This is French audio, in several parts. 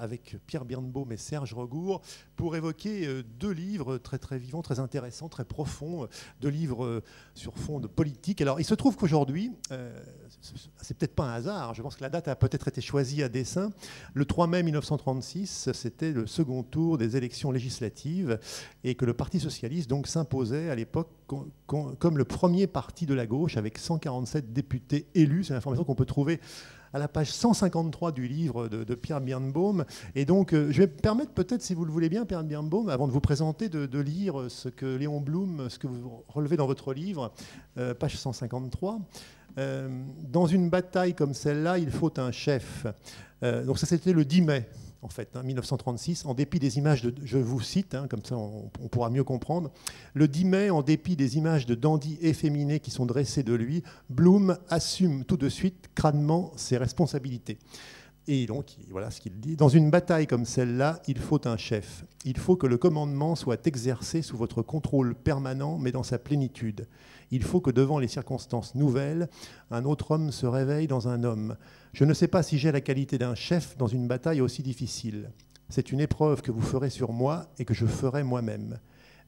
avec Pierre Birnbaum et Serge Regour pour évoquer euh, deux livres très très vivants, très intéressants, très profonds, deux livres euh, sur fond de politique. Alors il se trouve qu'aujourd'hui, c'est peut-être pas un hasard, je pense que la date a peut-être été choisie à dessein, le 3 mai 1936, c'était le second tour des élections législatives et que le Parti socialiste donc s'imposait à l'époque comme le premier parti de la gauche avec 147 députés élus. C'est l'information qu'on peut trouver à la page 153 du livre de, Pierre Birnbaum. Et donc, euh, je vais me permettre peut-être, si vous le voulez bien, Pierre Birnbaum, avant de vous présenter, de, lire ce que Léon Blum, ce que vous relevez dans votre livre, euh, page 153. Euh, dans une bataille comme celle-là, il faut un chef. donc ça, c'était le 10 mai en fait, 1936, hein, en dépit des images de, je vous cite, hein, comme ça on, pourra mieux comprendre, le 10 mai, en dépit des images de dandy efféminés qui sont dressées de lui, Bloom assume tout de suite crânement ses responsabilités. Et donc, voilà ce qu'il dit. Dans une bataille comme celle-là, il faut un chef. Il faut que le commandement soit exercé sous votre contrôle permanent, mais dans sa plénitude. Il faut que devant les circonstances nouvelles, un autre homme se réveille dans un homme. Je ne sais pas si j'ai la qualité d'un chef dans une bataille aussi difficile. C'est une épreuve que vous ferez sur moi et que je ferai moi-même.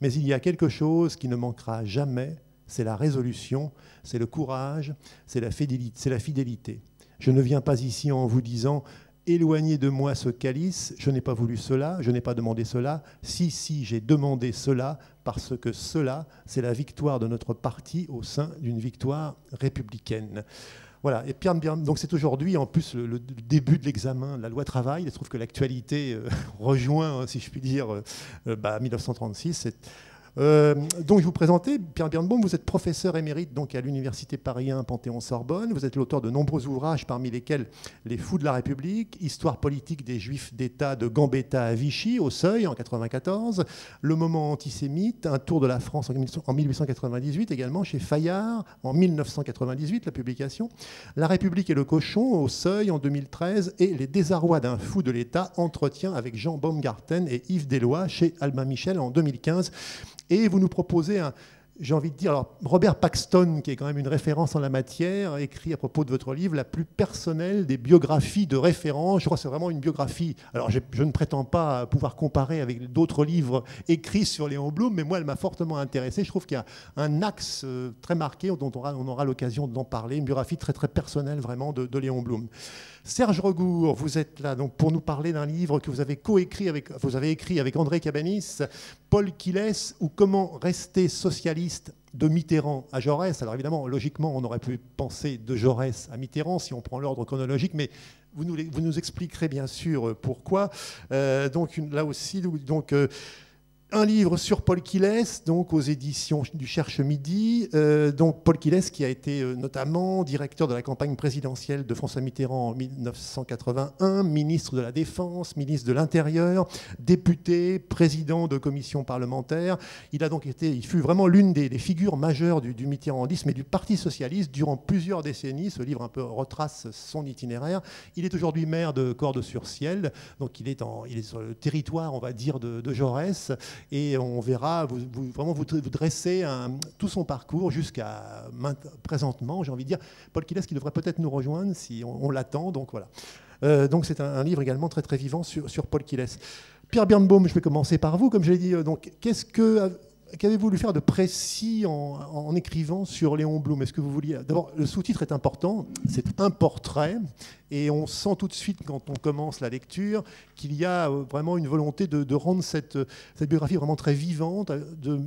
Mais il y a quelque chose qui ne manquera jamais, c'est la résolution, c'est le courage, c'est la fidélité. Je ne viens pas ici en vous disant éloignez de moi ce calice, je n'ai pas voulu cela, je n'ai pas demandé cela. Si, si, j'ai demandé cela parce que cela, c'est la victoire de notre parti au sein d'une victoire républicaine. Voilà, et Pierre, donc c'est aujourd'hui en plus le, début de l'examen de la loi travail. Il se trouve que l'actualité euh, rejoint, si je puis dire, 1936. Euh, bah, euh, donc je vous présenter Pierre Birnbaum, vous êtes professeur émérite donc à l'Université Paris 1 Panthéon-Sorbonne. Vous êtes l'auteur de nombreux ouvrages, parmi lesquels Les Fous de la République, Histoire politique des Juifs d'État de Gambetta à Vichy, au Seuil en 94, Le moment antisémite, Un tour de la France en 1898 également chez Fayard en 1998 la publication, La République et le cochon au Seuil en 2013 et Les désarrois d'un fou de l'État, entretien avec Jean Baumgarten et Yves Deslois chez Albin Michel en 2015. Et vous nous proposez un, j'ai envie de dire, alors Robert Paxton, qui est quand même une référence en la matière, écrit à propos de votre livre la plus personnelle des biographies de référence. Je crois que c'est vraiment une biographie. Alors je, ne prétends pas pouvoir comparer avec d'autres livres écrits sur Léon Blum, mais moi elle m'a fortement intéressé. Je trouve qu'il y a un axe euh, très marqué dont on aura, on aura l'occasion d'en parler, une biographie très très personnelle vraiment de, de Léon Blum. Serge Regour, vous êtes là donc pour nous parler d'un livre que vous avez coécrit avec, vous avez écrit avec André Cabanis, Paul Quiles, ou Comment rester socialiste de Mitterrand à Jaurès. Alors évidemment, logiquement, on aurait pu penser de Jaurès à Mitterrand si on prend l'ordre chronologique, mais vous nous, vous nous, expliquerez bien sûr pourquoi. Euh, donc là aussi, donc euh, un livre sur Paul Quiles, donc aux éditions du Cherche Midi. Euh, donc Paul Quiles, qui a été euh, notamment directeur de la campagne présidentielle de François Mitterrand en 1981, ministre de la Défense, ministre de l'Intérieur, député, président de commission parlementaire. Il a donc été, il fut vraiment l'une des, figures majeures du, mitterrandisme et du Parti socialiste durant plusieurs décennies. Ce livre un peu retrace son itinéraire. Il est aujourd'hui maire de Cordes-sur-Ciel, donc il est, il est sur le territoire, on va dire, de, de Jaurès et on verra vous, vraiment vous, dresser tout son parcours jusqu'à présentement, j'ai envie de dire, Paul Quiles qui devrait peut-être nous rejoindre si on, l'attend, donc voilà. Euh, donc c'est un, livre également très très vivant sur, Paul Quiles. Pierre Birnbaum, je vais commencer par vous, comme je l'ai dit, euh, donc qu'est-ce que qu'avez-vous voulu faire de précis en, écrivant sur Léon Blum? Est-ce que vous vouliez D'abord, le sous-titre est important. C'est un portrait, et on sent tout de suite quand on commence la lecture qu'il y a euh, vraiment une volonté de, rendre cette, cette, biographie vraiment très vivante, de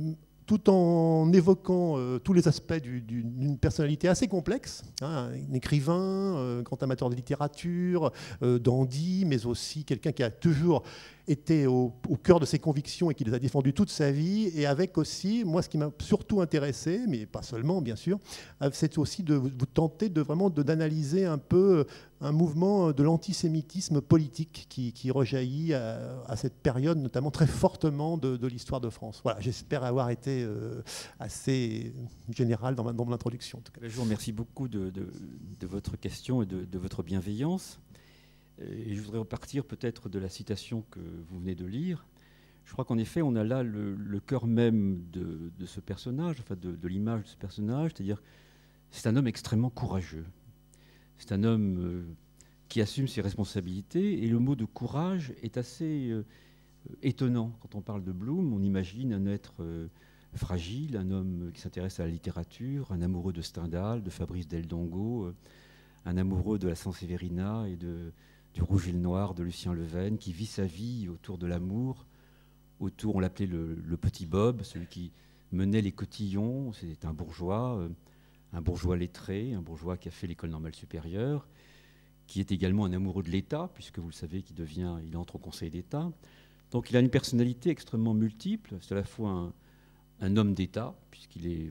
tout en évoquant euh, tous les aspects d'une personnalité assez complexe, hein, un écrivain, euh, grand amateur de littérature, dandy, mais aussi quelqu'un qui a toujours était au, cœur de ses convictions et qui les a défendues toute sa vie, et avec aussi, moi, ce qui m'a surtout intéressé, mais pas seulement, bien sûr, euh, c'est aussi de vous tenter de vraiment d'analyser un peu euh, un mouvement de l'antisémitisme politique qui, rejaillit à, cette période, notamment très fortement de, l'histoire de France. Voilà, j'espère avoir été euh, assez général dans, dans mon introduction. Vous remercie beaucoup de, votre question et de, votre bienveillance. Et je voudrais repartir peut-être de la citation que vous venez de lire. Je crois qu'en effet, on a là le, cœur même de, ce personnage, enfin de, l'image de ce personnage, c'est-à-dire c'est un homme extrêmement courageux. C'est un homme euh, qui assume ses responsabilités. Et le mot de courage est assez euh, étonnant. Quand on parle de Bloom, on imagine un être euh, fragile, un homme qui s'intéresse à la littérature, un amoureux de Stendhal, de Fabrice Del Dongo, un amoureux de la Sanseverina et de, du Rouge et le Noir de Lucien Leven, qui vit sa vie autour de l'amour, autour, on l'appelait le, petit Bob, celui qui menait les cotillons, c'était un bourgeois, un bourgeois lettré, un bourgeois qui a fait l'école normale supérieure, qui est également un amoureux de l'État, puisque vous le savez, qu'il devient, il entre au Conseil d'État. Donc il a une personnalité extrêmement multiple. C'est à la fois un, homme d'État, puisqu'il est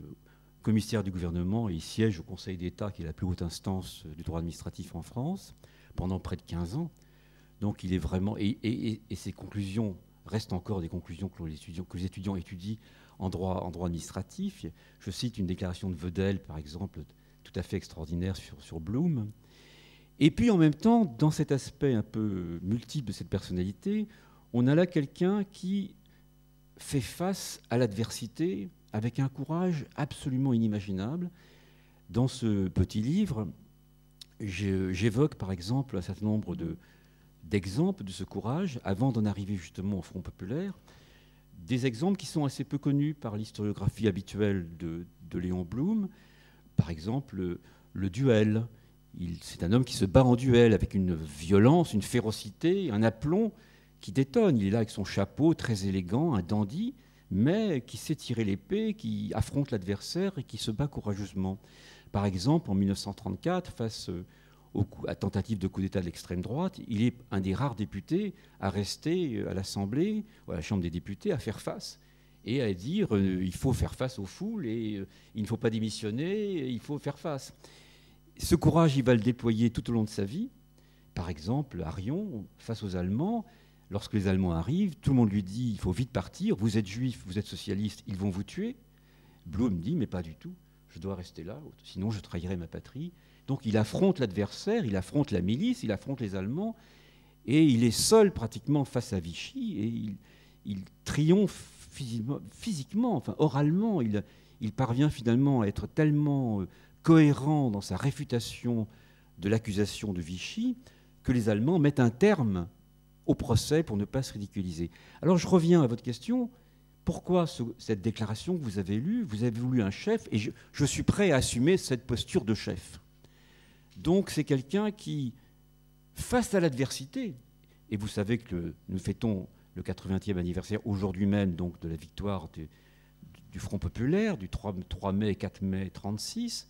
commissaire du gouvernement et il siège au Conseil d'État, qui est la plus haute instance du droit administratif en France, pendant près de 15 ans. Donc il est vraiment. Et, ses conclusions restent encore des conclusions que les étudiants, que les étudiants étudient en droit, en droit administratif. Je cite une déclaration de Vedel, par exemple, tout à fait extraordinaire sur, sur Bloom. Et puis en même temps, dans cet aspect un peu multiple de cette personnalité, on a là quelqu'un qui fait face à l'adversité avec un courage absolument inimaginable. Dans ce petit livre, j'évoque par exemple un certain nombre d'exemples de, ce courage avant d'en arriver justement au Front populaire. Des exemples qui sont assez peu connus par l'historiographie habituelle de, de, Léon Blum. Par exemple, le duel c'est un homme qui se bat en duel avec une violence, une férocité, un aplomb qui détonne. Il est là avec son chapeau très élégant, un dandy, mais qui sait tirer l'épée, qui affronte l'adversaire et qui se bat courageusement. Par exemple, en 1934, face aux à tentative de coup d'État de l'extrême droite, il est un des rares députés à rester à l'Assemblée à la Chambre des députés à faire face et à dire euh, il faut faire face aux foules et euh, il ne faut pas démissionner, il faut faire face. Ce courage, il va le déployer tout au long de sa vie. Par exemple, à Rion, face aux Allemands, lorsque les Allemands arrivent, tout le monde lui dit il faut vite partir, vous êtes juif, vous êtes socialiste, ils vont vous tuer. Blum dit mais pas du tout, je dois rester là, sinon je trahirai ma patrie. Donc il affronte l'adversaire, il affronte la milice, il affronte les Allemands, et il est seul pratiquement face à Vichy, et il, triomphe physiquement, enfin oralement, il, parvient finalement à être tellement euh, cohérent dans sa réfutation de l'accusation de Vichy que les Allemands mettent un terme au procès pour ne pas se ridiculiser. Alors je reviens à votre question. Pourquoi cette déclaration que vous avez lue? Vous avez voulu un chef et je, suis prêt à assumer cette posture de chef. Donc c'est quelqu'un qui, face à l'adversité, et vous savez que nous fêtons le 80e anniversaire aujourd'hui même donc de la victoire du, Front populaire, du 3, 3 mai et 4 mai 36,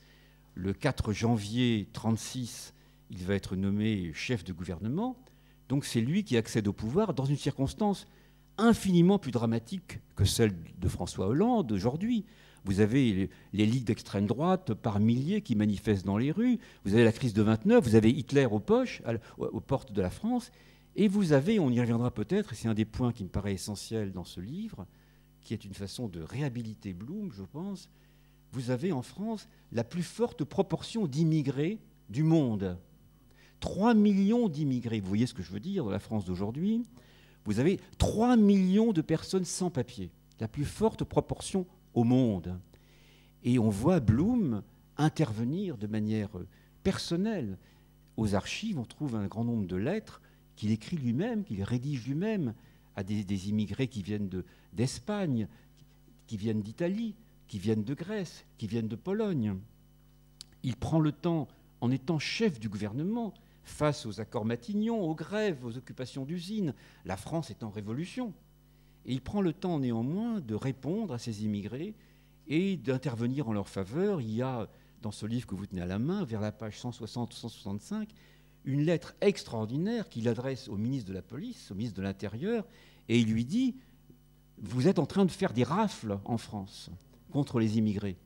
le 4 janvier 1936, il va être nommé chef de gouvernement. Donc c'est lui qui accède au pouvoir dans une circonstance infiniment plus dramatique que celle de François Hollande aujourd'hui. Vous avez les, ligues d'extrême droite par milliers qui manifestent dans les rues. Vous avez la crise de 29. Vous avez Hitler aux poches, aux portes de la France. Et vous avez, on y reviendra peut-être, et c'est un des points qui me paraît essentiel dans ce livre, qui est une façon de réhabiliter Blum, je pense, vous avez en France la plus forte proportion d'immigrés du monde. 3 millions d'immigrés, vous voyez ce que je veux dire dans la France d'aujourd'hui. Vous avez 3 millions de personnes sans papier, la plus forte proportion au monde. Et on voit Bloom intervenir de manière personnelle. Aux archives, on trouve un grand nombre de lettres qu'il écrit lui-même, qu'il rédige lui-même à des, immigrés qui viennent d'Espagne, qui viennent d'Italie, qui viennent de Grèce, qui viennent de Pologne. Il prend le temps, en étant chef du gouvernement, face aux accords Matignon, aux grèves, aux occupations d'usines, la France est en révolution. Et il prend le temps néanmoins de répondre à ces immigrés et d'intervenir en leur faveur. Il y a, dans ce livre que vous tenez à la main, vers la page 160-165, une lettre extraordinaire qu'il adresse au ministre de la Police, au ministre de l'Intérieur, et il lui dit, vous êtes en train de faire des rafles en France contre les immigrés.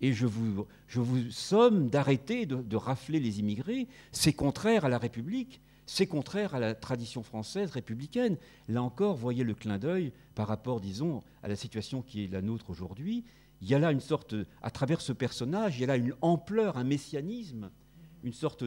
Et je vous, je vous somme d'arrêter de, rafler les immigrés. C'est contraire à la République, c'est contraire à la tradition française républicaine. Là encore, voyez le clin d'œil par rapport, disons, à la situation qui est la nôtre aujourd'hui. Il y a là une sorte, à travers ce personnage, il y a là une ampleur, un messianisme, une sorte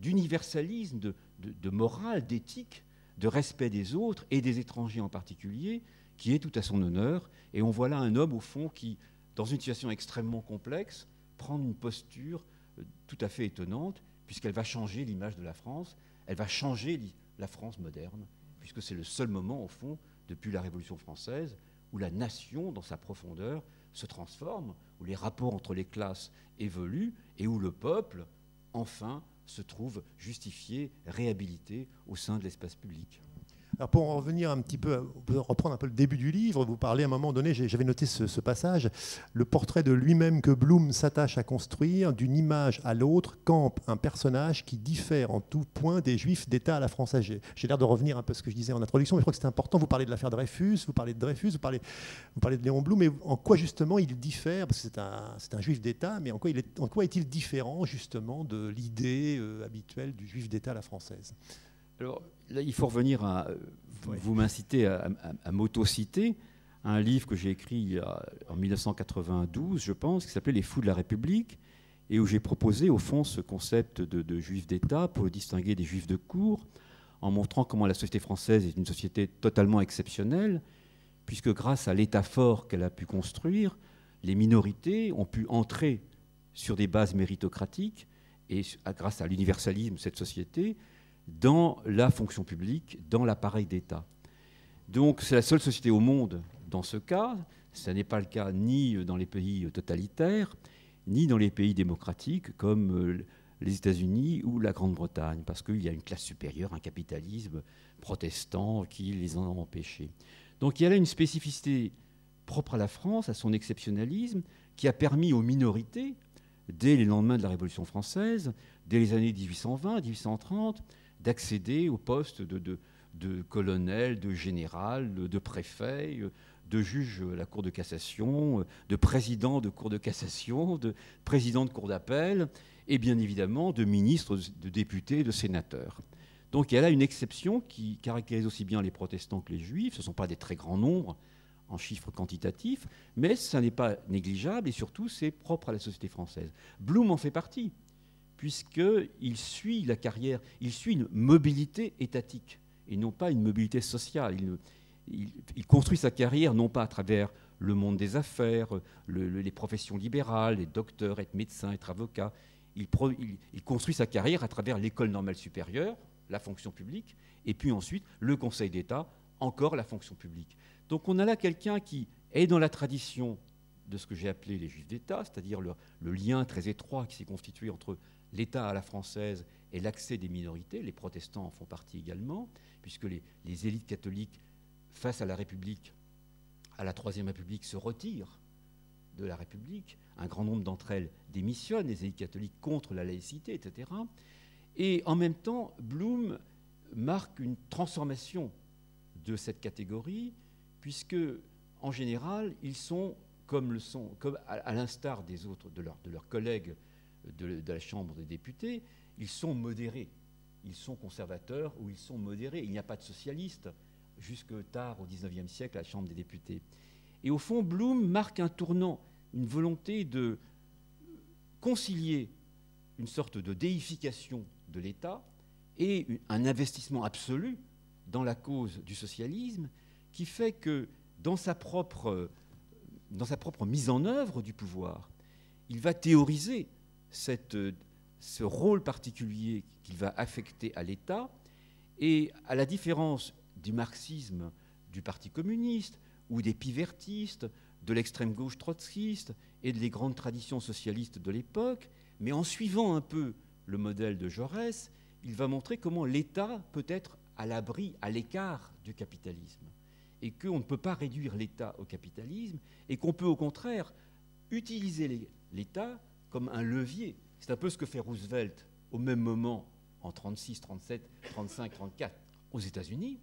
d'universalisme, de, de, de morale, d'éthique, de respect des autres et des étrangers en particulier, qui est tout à son honneur. Et on voit là un homme, au fond, qui, dans une situation extrêmement complexe, prend une posture euh, tout à fait étonnante, puisqu'elle va changer l'image de la France. elle va changer la France moderne, puisque c'est le seul moment, au fond, depuis la Révolution française, où la nation, dans sa profondeur, se transforme, où les rapports entre les classes évoluent et où le peuple, enfin, se trouve justifié, réhabilité au sein de l'espace public. Alors pour en revenir un petit peu, reprendre un peu le début du livre, vous parlez à un moment donné, j'avais noté ce, passage, le portrait de lui-même que Bloom s'attache à construire, d'une image à l'autre, campe un personnage qui diffère en tout point des juifs d'État à la française. J'ai l'air de revenir un peu à ce que je disais en introduction, mais je crois que c'est important. Vous parlez de l'affaire Dreyfus, vous parlez de Dreyfus, vous parlez, vous parlez de Léon Blum, mais en quoi justement il diffère, parce que c'est un, un, juif d'État, mais en quoi, il est, en quoi est-il différent justement de l'idée euh, habituelle du juif d'État à la française? Là, il faut revenir à. Vous m'incitez à, à, m'auto-citer un livre que j'ai écrit en 1992, je pense, qui s'appelait Les fous de la République, et où j'ai proposé au fond ce concept de, de juif d'État pour le distinguer des juifs de cour, en montrant comment la société française est une société totalement exceptionnelle, puisque grâce à l'État fort qu'elle a pu construire, les minorités ont pu entrer sur des bases méritocratiques, et grâce à l'universalisme de cette société, dans la fonction publique, dans l'appareil d'État. Donc c'est la seule société au monde dans ce cas. Ce n'est pas le cas ni dans les pays totalitaires, ni dans les pays démocratiques comme euh, les États-Unis ou la Grande-Bretagne, parce qu'il y a une classe supérieure, un capitalisme protestant qui les en a empêchés. Donc il y a là une spécificité propre à la France, à son exceptionnalisme, qui a permis aux minorités, dès les lendemains de la Révolution française, dès les années 1820, 1830, d'accéder au poste de, colonel, de général, de préfet, de juge à la Cour de cassation, de président de Cour de cassation, de président de Cour d'appel, et bien évidemment de ministre, de député, de sénateur. Donc il y a là une exception qui caractérise aussi bien les protestants que les juifs. Ce ne sont pas des très grands nombres en chiffres quantitatifs, mais ça n'est pas négligeable et surtout c'est propre à la société française. Blum en fait partie puisqu'il suit la carrière, il suit une mobilité étatique et non pas une mobilité sociale. Il, construit sa carrière non pas à travers le monde des affaires, les professions libérales, les docteurs, être médecin, être avocat. Il, construit sa carrière à travers l'école normale supérieure, la fonction publique, et puis ensuite le Conseil d'État, encore la fonction publique. Donc on a là quelqu'un qui est dans la tradition de ce que j'ai appelé les juifs d'État, c'est-à-dire le, lien très étroit qui s'est constitué entre l'État à la française et l'accès des minorités, les protestants en font partie également, puisque les, élites catholiques, face à la République, à la Troisième République, se retirent de la République. Un grand nombre d'entre elles démissionnent, les élites catholiques contre la laïcité, etc. Et en même temps, Bloom marque une transformation de cette catégorie, puisque en général, ils sont comme le sont, à, l'instar des autres de leurs collègues de, la Chambre des députés, ils sont modérés. Ils sont conservateurs ou ils sont modérés. Il n'y a pas de socialistes jusque tard au XIXe siècle à la Chambre des députés. Et au fond, Bloom marque un tournant, une volonté de concilier une sorte de déification de l'État et un investissement absolu dans la cause du socialisme qui fait que dans sa propre, dans sa propre mise en œuvre du pouvoir, il va théoriser euh, ce rôle particulier qu'il va affecter à l'État. Et à la différence du marxisme du Parti communiste ou des pivertistes, de l'extrême gauche trotskiste et des grandes traditions socialistes de l'époque, mais en suivant un peu le modèle de Jaurès, il va montrer comment l'État peut être à l'abri, à l'écart du capitalisme, et qu'on ne peut pas réduire l'État au capitalisme, et qu'on peut au contraire utiliser l'État comme un levier. C'est un peu ce que fait Roosevelt au même moment en 36, 37, 35, 34 aux États-Unis.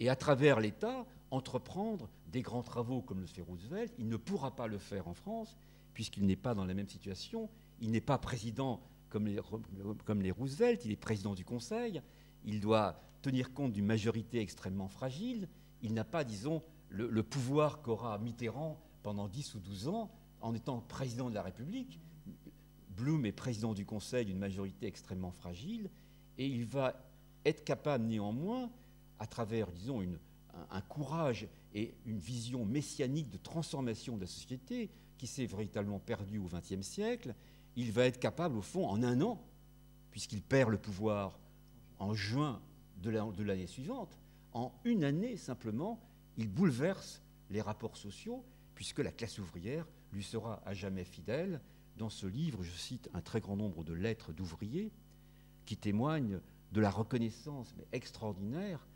Et à travers l'État, entreprendre des grands travaux comme le fait Roosevelt. Il ne pourra pas le faire en France, puisqu'il n'est pas dans la même situation. Il n'est pas président comme les, Roosevelt, il est président du Conseil. Il doit tenir compte d'une majorité extrêmement fragile. Il n'a pas, disons, le, le pouvoir qu'aura Mitterrand pendant 10 ou 12 ans en étant président de la République, Blum est président du Conseil d'une majorité extrêmement fragile, et il va être capable néanmoins, à travers, disons, un, courage et une vision messianique de transformation de la société qui s'est véritablement perdue au XXe siècle, il va être capable, au fond, en un an, puisqu'il perd le pouvoir en juin de l'année suivante. En une année simplement, il bouleverse les rapports sociaux, puisque la classe ouvrière lui sera à jamais fidèle. Dans ce livre, je cite un très grand nombre de lettres d'ouvriers qui témoignent de la reconnaissance extraordinaire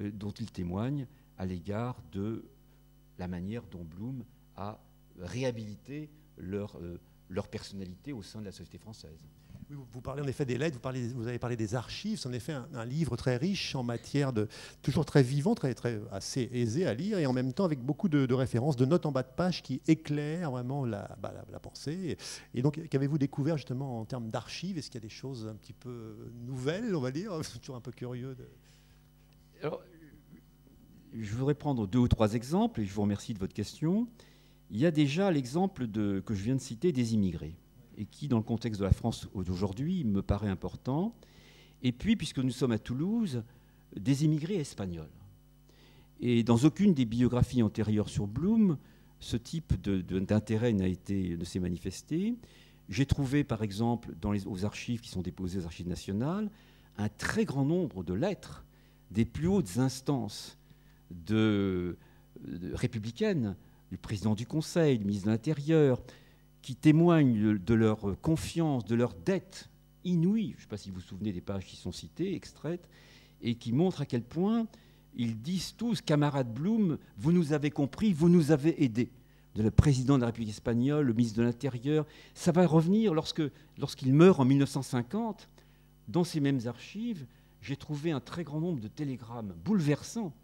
euh, dont il témoigne à l'égard de la manière dont Bloom a réhabilité euh, leur personnalité au sein de la société française. Vous parlez en effet des lettres, vous, avez parlé des archives, c'est en effet un, livre très riche en matière de. toujours très vivant, très, assez aisé à lire, et en même temps avec beaucoup de, références, de notes en bas de page qui éclairent vraiment la, bah, pensée. Et, donc, qu'avez-vous découvert justement en termes d'archives? Est-ce qu'il y a des choses un petit peu nouvelles, on va dire? C'est toujours un peu curieux. Je voudrais prendre deux ou trois exemples, et je vous remercie de votre question. Il y a déjà l'exemple que je viens de citer des immigrés, et qui, dans le contexte de la France d'aujourd'hui, me paraît important. Et puis, puisque nous sommes à Toulouse, des immigrés espagnols. Et dans aucune des biographies antérieures sur Bloom, ce type d'intérêt ne s'est manifesté. J'ai trouvé, par exemple, dans les, aux archives qui sont déposées aux archives nationales, un très grand nombre de lettres des plus hautes instances de, républicaines, du président du Conseil, du ministre de l'Intérieur, qui témoignent de leur confiance, de leur dette inouïe. Je ne sais pas si vous vous souvenez des pages qui sont citées, extraites, et qui montrent à quel point ils disent tous, camarades Blum, vous nous avez compris, vous nous avez aidés. De le président de la République espagnole, le ministre de l'Intérieur. Ça va revenir lorsque, lorsqu'il meurt en 1950. Dans ces mêmes archives, j'ai trouvé un très grand nombre de télégrammes bouleversants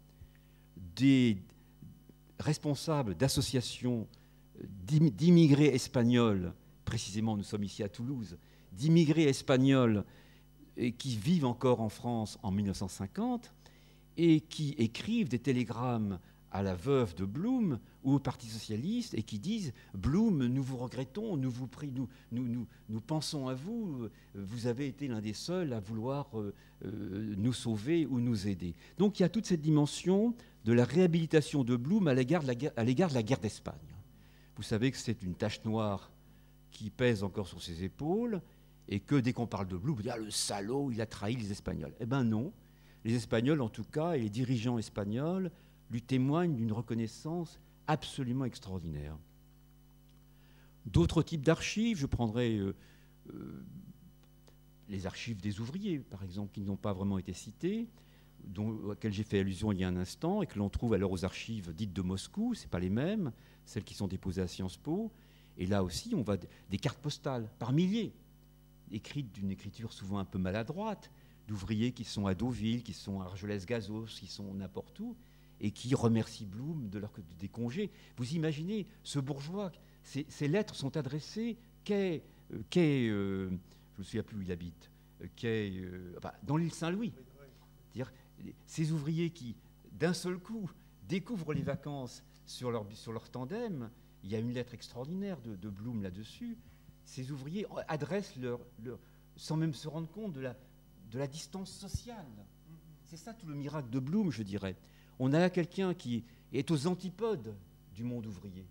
des responsables d'associations d'immigrés espagnols, précisément nous sommes ici à Toulouse, d'immigrés espagnols qui vivent encore en France en 1950 et qui écrivent des télégrammes à la veuve de Blum ou au Parti socialiste et qui disent Blum, nous vous regrettons, nous vous nous, nous, nous, pensons à vous, vous avez été l'un des seuls à vouloir euh, euh, nous sauver ou nous aider. Donc il y a toute cette dimension de la réhabilitation de Blum à l'égard de la guerre d'Espagne. Vous savez que c'est une tache noire qui pèse encore sur ses épaules et que dès qu'on parle de Blum, vous dit ah, le salaud, il a trahi les Espagnols. Eh bien non, les Espagnols en tout cas et les dirigeants espagnols lui témoignent d'une reconnaissance absolument extraordinaire. D'autres types d'archives, je prendrai euh, euh, les archives des ouvriers, par exemple, qui n'ont pas vraiment été citées, dont, auxquelles j'ai fait allusion il y a un instant, et que l'on trouve alors aux archives dites de Moscou, ce pas les mêmes, celles qui sont déposées à Sciences Po. Et là aussi, on va des cartes postales par milliers, écrites d'une écriture souvent un peu maladroite, d'ouvriers qui sont à Deauville, qui sont à Argelès-Gazos, qui sont n'importe où, et qui remercie Blum de leur, des congés. Vous imaginez, ce bourgeois, ces, lettres sont adressées qu'est, euh, euh, je ne me souviens plus où il habite, euh, qu'est, dans l'île Saint-Louis. Ces ouvriers qui, d'un seul coup, découvrent les vacances sur leur, tandem, il y a une lettre extraordinaire de, de Blum là-dessus, ces ouvriers adressent leur, sans même se rendre compte de la, distance sociale. C'est ça tout le miracle de Blum, je dirais on a quelqu'un qui est aux antipodes du monde ouvrier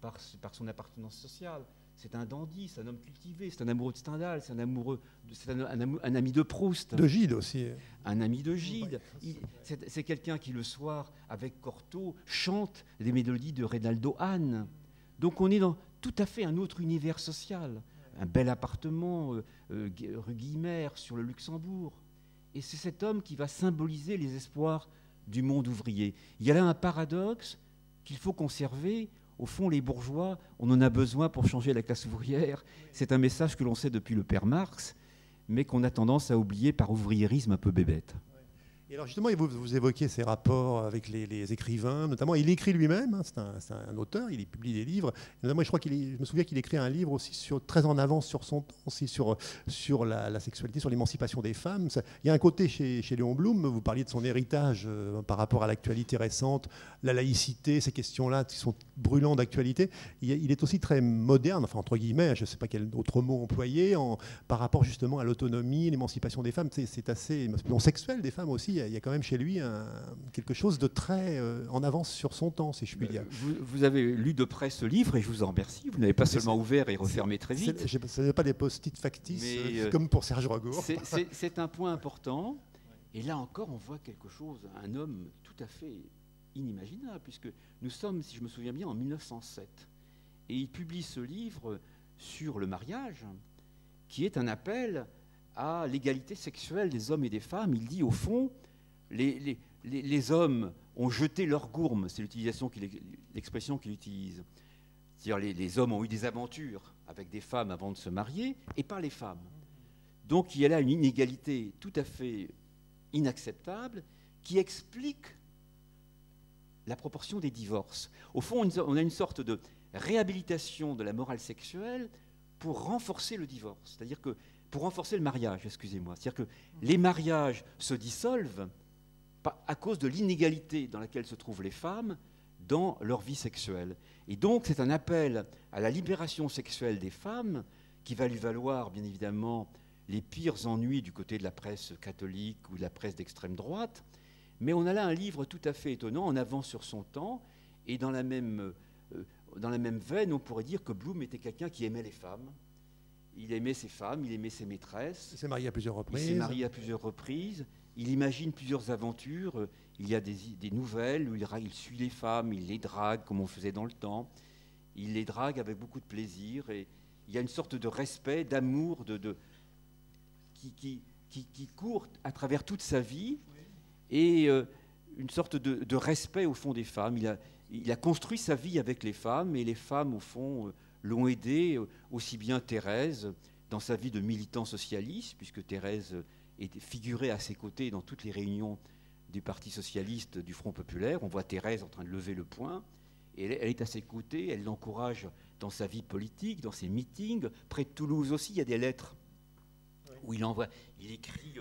par, son appartenance sociale. C'est un dandy, c'est un homme cultivé, c'est un amoureux de Stendhal, c'est un amoureux, c'est un, ami de Proust. De Gide aussi. Un ami de Gide. C'est quelqu'un qui le soir, avec Cortot, chante des mélodies de Reynaldo Hahn. Donc on est dans tout à fait un autre univers social. Un bel appartement euh, euh, rue Guillemère sur le Luxembourg. Et c'est cet homme qui va symboliser les espoirs du monde ouvrier. Il y a là un paradoxe qu'il faut conserver. Au fond, les bourgeois, on en a besoin pour changer la classe ouvrière. C'est un message que l'on sait depuis le père Marx, mais qu'on a tendance à oublier par ouvriérisme un peu bébête alors justement, vous, vous évoquez ses rapports avec les, écrivains, notamment il écrit lui-même, hein, c'est un, auteur, il publie des livres. je crois qu'il, je me souviens qu'il écrit un livre aussi très en avance sur son temps, aussi sur, la, sexualité, sur l'émancipation des femmes. il y a un côté chez, chez Léon Blum, vous parliez de son héritage euh, par rapport à l'actualité récente, la laïcité, ces questions-là qui sont brûlantes d'actualité. Il, est aussi très moderne, enfin entre guillemets, je ne sais pas quel autre mot employer, par rapport justement à l'autonomie, l'émancipation des femmes. C'est, assez, sexuel des femmes aussi il y a quand même chez lui quelque chose de très euh, en avance sur son temps, si je puis dire. Vous, avez lu de près ce livre et je vous en remercie. Vous n'avez pas seulement ouvert et refermé très vite. Ce n'est pas des post-it factices euh, euh, comme pour Serge Rogour. C'est un point important. Et là encore, on voit quelque chose, un homme tout à fait inimaginable, puisque nous sommes, si je me souviens bien, en 1907. Et il publie ce livre sur le mariage, qui est un appel à l'égalité sexuelle des hommes et des femmes. Il dit, au fond, les, les, hommes ont jeté leur gourme, c'est l'expression qu'il utilise. C'est-à-dire les, les hommes ont eu des aventures avec des femmes avant de se marier, et pas les femmes. Donc il y a là une inégalité tout à fait inacceptable qui explique la proportion des divorces. Au fond, on a une sorte de réhabilitation de la morale sexuelle pour renforcer le divorce, c'est-à-dire que pour renforcer le mariage, excusez-moi, c'est-à-dire que les mariages se dissolvent à cause de l'inégalité dans laquelle se trouvent les femmes dans leur vie sexuelle. Et donc c'est un appel à la libération sexuelle des femmes qui va lui valoir bien évidemment les pires ennuis du côté de la presse catholique ou de la presse d'extrême droite. Mais on a là un livre tout à fait étonnant, en avant sur son temps, et dans la même, euh, dans la même veine, on pourrait dire que Bloom était quelqu'un qui aimait les femmes. Il aimait ses femmes, il aimait ses maîtresses. Il s'est marié à plusieurs reprises. Il s'est marié à plusieurs reprises. Il imagine plusieurs aventures. Il y a des, des nouvelles où il, il, suit les femmes, il les drague comme on faisait dans le temps. Il les drague avec beaucoup de plaisir. Et il y a une sorte de respect, d'amour, de, de, qui, qui, court à travers toute sa vie et euh, une sorte de, respect au fond des femmes. Il a, il a, construit sa vie avec les femmes et les femmes, au fond, euh, l'ont aidé, euh, aussi bien Thérèse dans sa vie de militant socialiste, puisque Thérèse était figurée à ses côtés dans toutes les réunions du Parti socialiste du Front populaire. On voit Thérèse en train de lever le poing. Et elle, est à ses côtés, elle l'encourage dans sa vie politique, dans ses meetings. Près de Toulouse aussi, il y a des lettres où il envoie, il écrit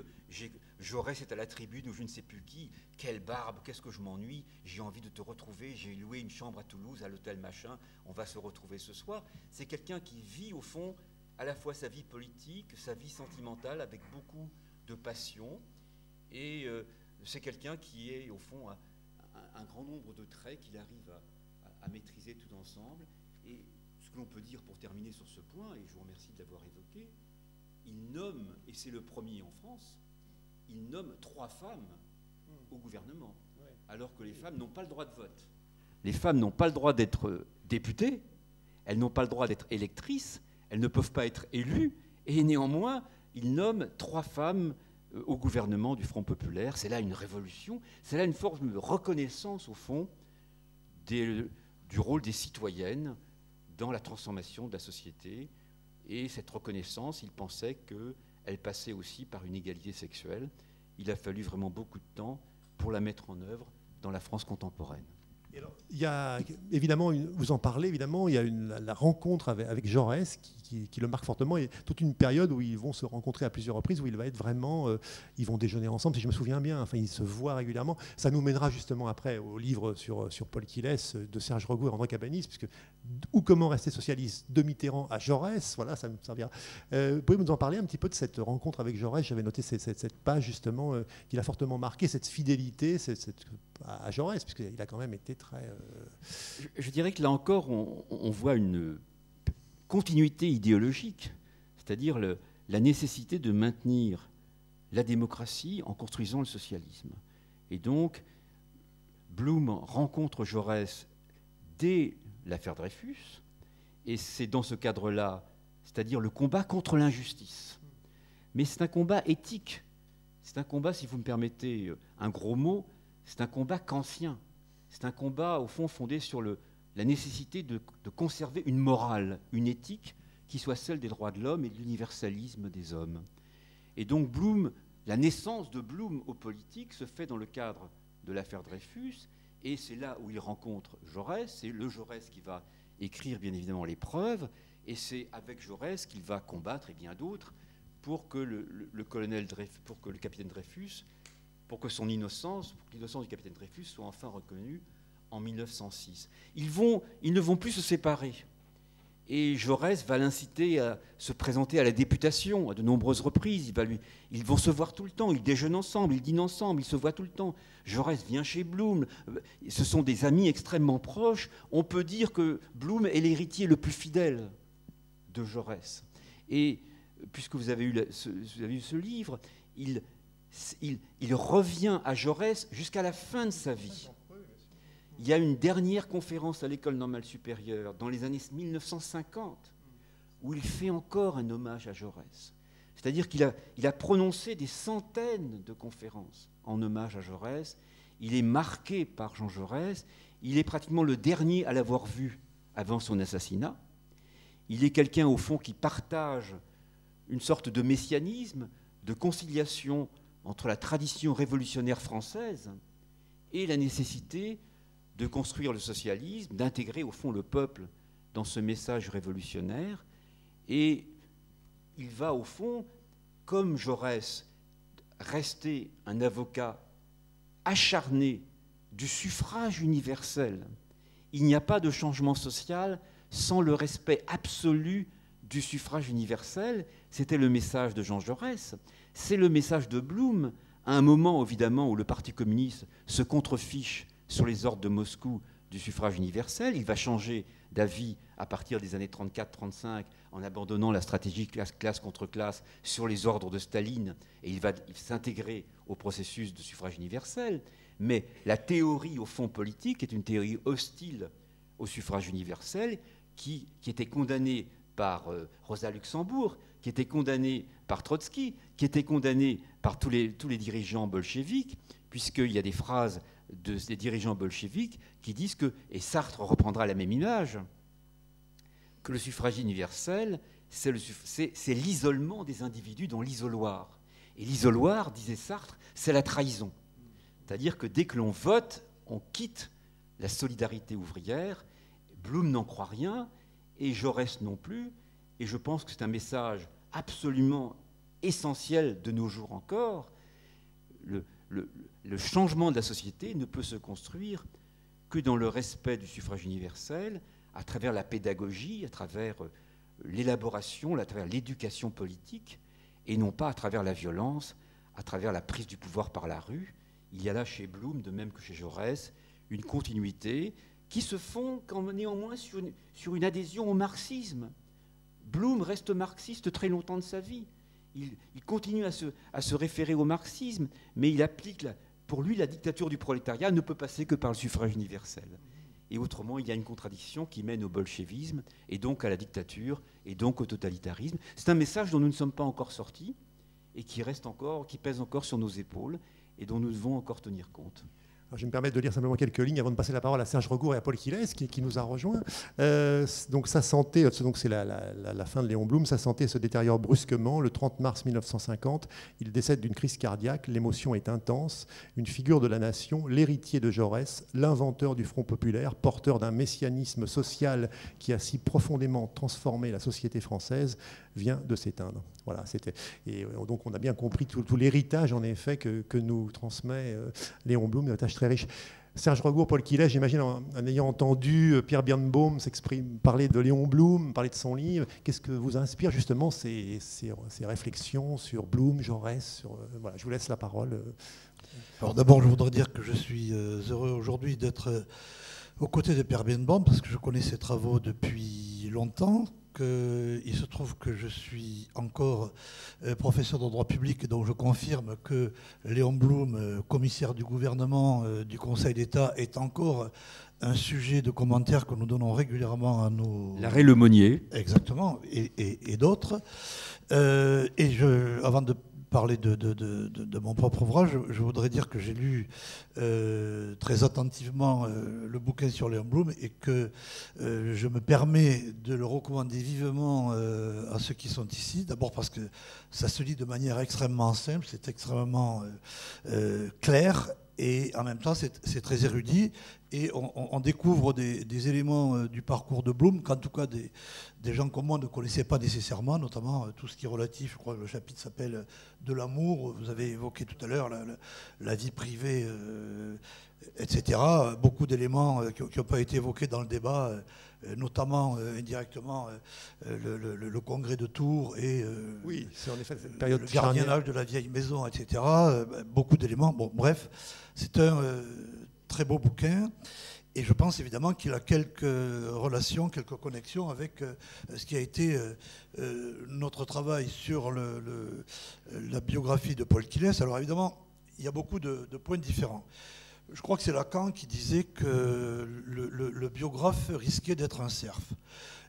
J'aurais, c'est à la tribune ou je ne sais plus qui, quelle barbe, qu'est-ce que je m'ennuie, j'ai envie de te retrouver, j'ai loué une chambre à Toulouse, à l'hôtel machin, on va se retrouver ce soir. C'est quelqu'un qui vit au fond à la fois sa vie politique, sa vie sentimentale avec beaucoup de passion, et euh, c'est quelqu'un qui est au fond un, un, grand nombre de traits qu'il arrive à, maîtriser tout ensemble. Et ce que l'on peut dire pour terminer sur ce point, et je vous remercie de l'avoir évoqué, il nomme, et c'est le premier en France, il nomme trois femmes au gouvernement, alors que les femmes n'ont pas le droit de vote. Les femmes n'ont pas le droit d'être députées, elles n'ont pas le droit d'être électrices, elles ne peuvent pas être élues, et néanmoins, il nomme trois femmes euh, au gouvernement du Front populaire. C'est là une révolution, c'est là une forme de reconnaissance, au fond, du rôle des citoyennes dans la transformation de la société, et cette reconnaissance, il pensait qu'elle passait aussi par une égalité sexuelle. Il a fallu vraiment beaucoup de temps pour la mettre en œuvre dans la France contemporaine. Il y a évidemment, vous en parlez évidemment, il y a la, rencontre avec, Jaurès qui, le marque fortement et toute une période où ils vont se rencontrer à plusieurs reprises, où il va être vraiment, euh, ils vont déjeuner ensemble, si je me souviens bien, enfin ils se voient régulièrement. Ça nous mènera justement après au livre sur, Paul Quillès de Serge Regour et André Cabanis, puisque ou comment rester socialiste de Mitterrand à Jaurès, voilà, ça me servira. Euh, pouvez nous en parler un petit peu de cette rencontre avec Jaurès? J'avais noté cette, cette, page justement euh, qui l'a fortement marqué, cette fidélité cette, à Jaurès, puisqu'il a quand même été très... Euh, je, dirais que là encore, on, voit une continuité idéologique, c'est-à-dire la nécessité de maintenir la démocratie en construisant le socialisme. Et donc, Blum rencontre Jaurès dès l'affaire Dreyfus, et c'est dans ce cadre-là, c'est-à-dire le combat contre l'injustice. Mais c'est un combat éthique, c'est un combat, si vous me permettez un gros mot, c'est un combat kantien. C'est un combat, au fond, fondé sur la nécessité de, conserver une morale, une éthique qui soit celle des droits de l'homme et de l'universalisme des hommes. Et donc Bloom, la naissance de Bloom aux politiques se fait dans le cadre de l'affaire Dreyfus, et c'est là où il rencontre Jaurès, c'est le Jaurès qui va écrire bien évidemment les preuves, et c'est avec Jaurès qu'il va combattre, et bien d'autres, pour que le, colonel pour que le capitaine Dreyfus, pour que son innocence, pour que l'innocence du capitaine Dreyfus soit enfin reconnue en 1906. Ils, vont, ils ne vont plus se séparer. Et Jaurès va l'inciter à se présenter à la députation à de nombreuses reprises. Il va lui, ils vont se voir tout le temps, ils déjeunent ensemble, ils dînent ensemble, ils se voient tout le temps. Jaurès vient chez Blum. Ce sont des amis extrêmement proches. On peut dire que Blum est l'héritier le plus fidèle de Jaurès. Et puisque vous avez eu vous avez eu ce livre, il, il, revient à Jaurès jusqu'à la fin de sa vie. Il y a une dernière conférence à l'école normale supérieure dans les années 1950 où il fait encore un hommage à Jaurès. C'est-à-dire qu'il a, il a prononcé des centaines de conférences en hommage à Jaurès. Il est marqué par Jean Jaurès. Il est pratiquement le dernier à l'avoir vu avant son assassinat. Il est quelqu'un, au fond, qui partage une sorte de messianisme, de conciliation entre la tradition révolutionnaire française et la nécessité de construire le socialisme, d'intégrer au fond le peuple dans ce message révolutionnaire. Et il va au fond, comme Jaurès, rester un avocat acharné du suffrage universel. Il n'y a pas de changement social sans le respect absolu du suffrage universel. C'était le message de Jean Jaurès. C'est le message de Blum, à un moment évidemment où le Parti communiste se contrefiche sur les ordres de Moscou du suffrage universel. Il va changer d'avis à partir des années 34-35 en abandonnant la stratégie classe, contre classe sur les ordres de Staline et il va s'intégrer au processus de suffrage universel. Mais la théorie au fond politique est une théorie hostile au suffrage universel qui, était condamnée par euh, Rosa Luxembourg, qui était condamnée par Trotsky, qui était condamnée par tous les, dirigeants bolcheviques, puisqu'il y a des phrases de ces dirigeants bolcheviques qui disent que, et Sartre reprendra la même image, que le suffrage universel, c'est l'isolement des individus dans l'isoloir. Et l'isoloir, disait Sartre, c'est la trahison. C'est-à-dire que dès que l'on vote, on quitte la solidarité ouvrière. Blum n'en croit rien, et Jaurès non plus. Et je pense que c'est un message absolument essentiel de nos jours encore. Le, changement de la société ne peut se construire que dans le respect du suffrage universel, à travers la pédagogie, à travers euh, l'élaboration, à travers l'éducation politique, et non pas à travers la violence, à travers la prise du pouvoir par la rue. Il y a là chez Blum, de même que chez Jaurès, une continuité qui se fond néanmoins sur une, sur une adhésion au marxisme. Blum reste marxiste très longtemps de sa vie il, continue à se, référer au marxisme, mais il applique, pour lui, la dictature du prolétariat ne peut passer que par le suffrage universel. Et autrement, il y a une contradiction qui mène au bolchevisme, et donc à la dictature, et donc au totalitarisme. C'est un message dont nous ne sommes pas encore sortis, et qui reste encore, qui pèse encore sur nos épaules, et dont nous devons encore tenir compte je vais me permettre de lire simplement quelques lignes avant de passer la parole à Serge Regour et à Paul Quiles qui, nous a rejoints. Euh, donc sa santé, donc c'est la, la, fin de Léon Blum, sa santé se détériore brusquement. Le 30 mars 1950, il décède d'une crise cardiaque. L'émotion est intense. Une figure de la nation, l'héritier de Jaurès, l'inventeur du Front populaire, porteur d'un messianisme social qui a si profondément transformé la société française, vient de s'éteindre. Voilà, c'était et euh, donc on a bien compris tout, l'héritage en effet que, nous transmet euh, Léon Blum, un héritage très riche. Serge Regour, Paul Quillet, j'imagine, en, ayant entendu euh, Pierre Birnbaum parler de Léon Blum, parler de son livre, qu'est-ce que vous inspire justement ces, ces, réflexions sur Blum, Jaurès sur, voilà, Je vous laisse la parole. Alors d'abord, je voudrais dire que je suis heureux aujourd'hui d'être aux côtés de Pierre Birnbaum, parce que je connais ses travaux depuis longtemps, il se trouve que je suis encore euh, professeur de droit public, donc je confirme que Léon Blum, euh, commissaire du gouvernement euh, du Conseil d'État, est encore un sujet de commentaire que nous donnons régulièrement à nos... L'arrêt Lemonnier. Exactement, et, et d'autres. et je, avant de parler de, mon propre ouvrage, je, voudrais dire que j'ai lu euh, très attentivement euh, le bouquin sur Léon Blum et que euh, je me permets de le recommander vivement à ceux qui sont ici. D'abord parce que ça se lit de manière extrêmement simple, c'est extrêmement clair et en même temps c'est très érudit et on, découvre des, éléments euh, du parcours de Bloom qu'en tout cas des, gens comme moi ne connaissaient pas nécessairement, notamment euh, tout ce qui est relatif, je crois que le chapitre s'appelle euh, De l'amour, vous avez évoqué tout à l'heure la, vie privée, etc. Beaucoup d'éléments qui n'ont pas été évoqués dans le débat, notamment indirectement le, congrès de Tours et oui, en effet période le gardiennage de la vieille maison, etc. Beaucoup d'éléments. Bon, bref, c'est un très beau bouquin. Et je pense évidemment qu'il a quelques relations, quelques connexions avec euh, ce qui a été euh, euh, notre travail sur la biographie de Paul Quiles. Alors évidemment, il y a beaucoup de, points différents. Je crois que c'est Lacan qui disait que le, biographe risquait d'être un cerf.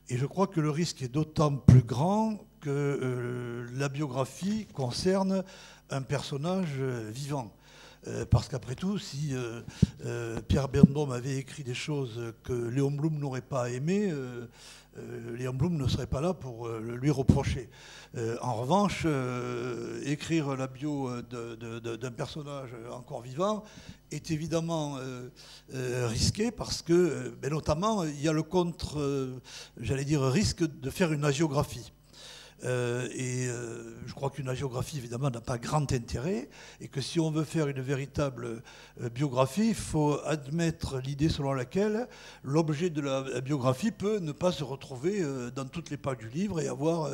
Et je crois que le risque est d'autant plus grand que la biographie concerne un personnage vivant. Euh, parce qu'après tout, si euh, euh, Pierre Bernbaum avait écrit des choses que Léon Blum n'aurait pas aimées, Léon Blum ne serait pas là pour lui reprocher. en revanche, écrire la bio d'un personnage encore vivant est évidemment risqué parce que, ben, notamment, il y a le contre, j'allais dire, risque de faire une agiographie. Euh, et euh, je crois qu'une agiographie, évidemment, n'a pas grand intérêt, et que si on veut faire une véritable euh, biographie, il faut admettre l'idée selon laquelle l'objet de la, biographie peut ne pas se retrouver dans toutes les pages du livre et avoir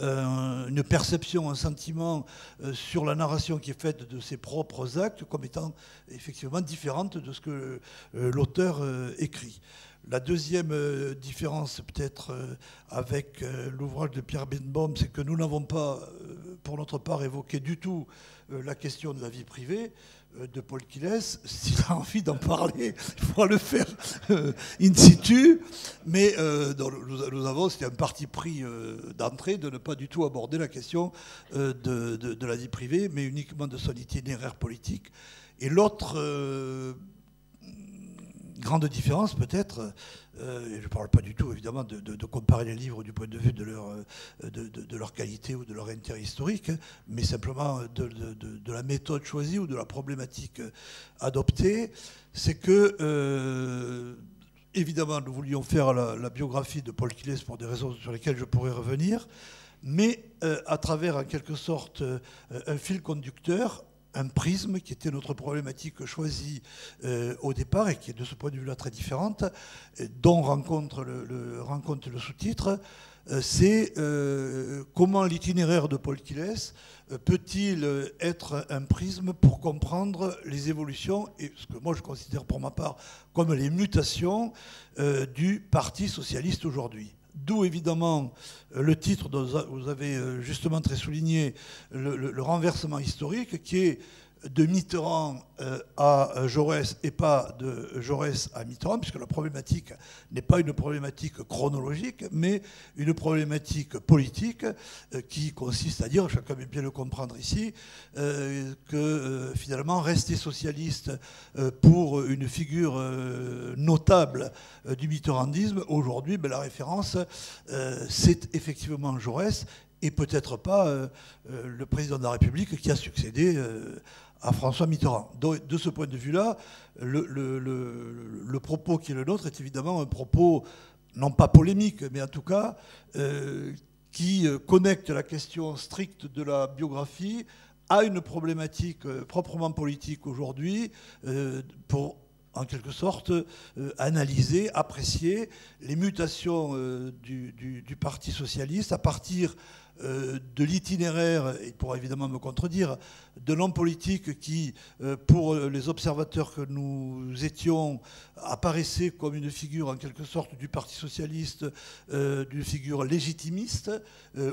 une perception, un sentiment sur la narration qui est faite de ses propres actes comme étant effectivement différente de ce que l'auteur écrit. La deuxième euh, différence peut-être euh, avec euh, l'ouvrage de Pierre Benbaum, c'est que nous n'avons pas, pour notre part, évoqué du tout la question de la vie privée de Paul Quiles. S'il a envie d'en parler, il faudra le faire in situ. Mais nous, avons, c'était un parti pris d'entrée de ne pas du tout aborder la question de, la vie privée, mais uniquement de son itinéraire politique. Et l'autre grande différence peut-être, euh, je ne parle pas du tout évidemment de, comparer les livres du point de vue de leur, euh, de, leur qualité ou de leur intérêt historique, mais simplement de, la méthode choisie ou de la problématique adoptée, c'est que euh, évidemment nous voulions faire la, biographie de Paul Quiles pour des raisons sur lesquelles je pourrais revenir, mais à travers en quelque sorte un fil conducteur un prisme qui était notre problématique choisie euh, au départ et qui est de ce point de vue-là très différente, dont rencontre le, sous-titre, euh, c'est euh, comment l'itinéraire de Paul Quiles peut-il être un prisme pour comprendre les évolutions et ce que moi je considère pour ma part comme les mutations du Parti socialiste aujourd'hui? D'où évidemment euh, le titre dont vous avez euh, justement très souligné, le, renversement historique, qui est de Mitterrand euh, à Jaurès et pas de Jaurès à Mitterrand, puisque la problématique n'est pas une problématique chronologique, mais une problématique politique euh, qui consiste à dire, chacun peut bien le comprendre ici, euh, que finalement rester socialiste pour une figure notable du mitterrandisme, aujourd'hui, ben, la référence, c'est effectivement Jaurès et peut-être pas le président de la République qui a succédé à François Mitterrand. de ce point de vue-là, le, propos qui est le nôtre est évidemment un propos, non pas polémique, mais en tout cas, euh, qui euh, connecte la question stricte de la biographie à une problématique euh, proprement politique aujourd'hui, pour en quelque sorte analyser, apprécier les mutations du, Parti socialiste à partir de l'itinéraire, il pourra évidemment me contredire, de l'homme politique qui, euh, pour les observateurs que nous étions, apparaissait comme une figure en quelque sorte du Parti socialiste, euh, d'une figure légitimiste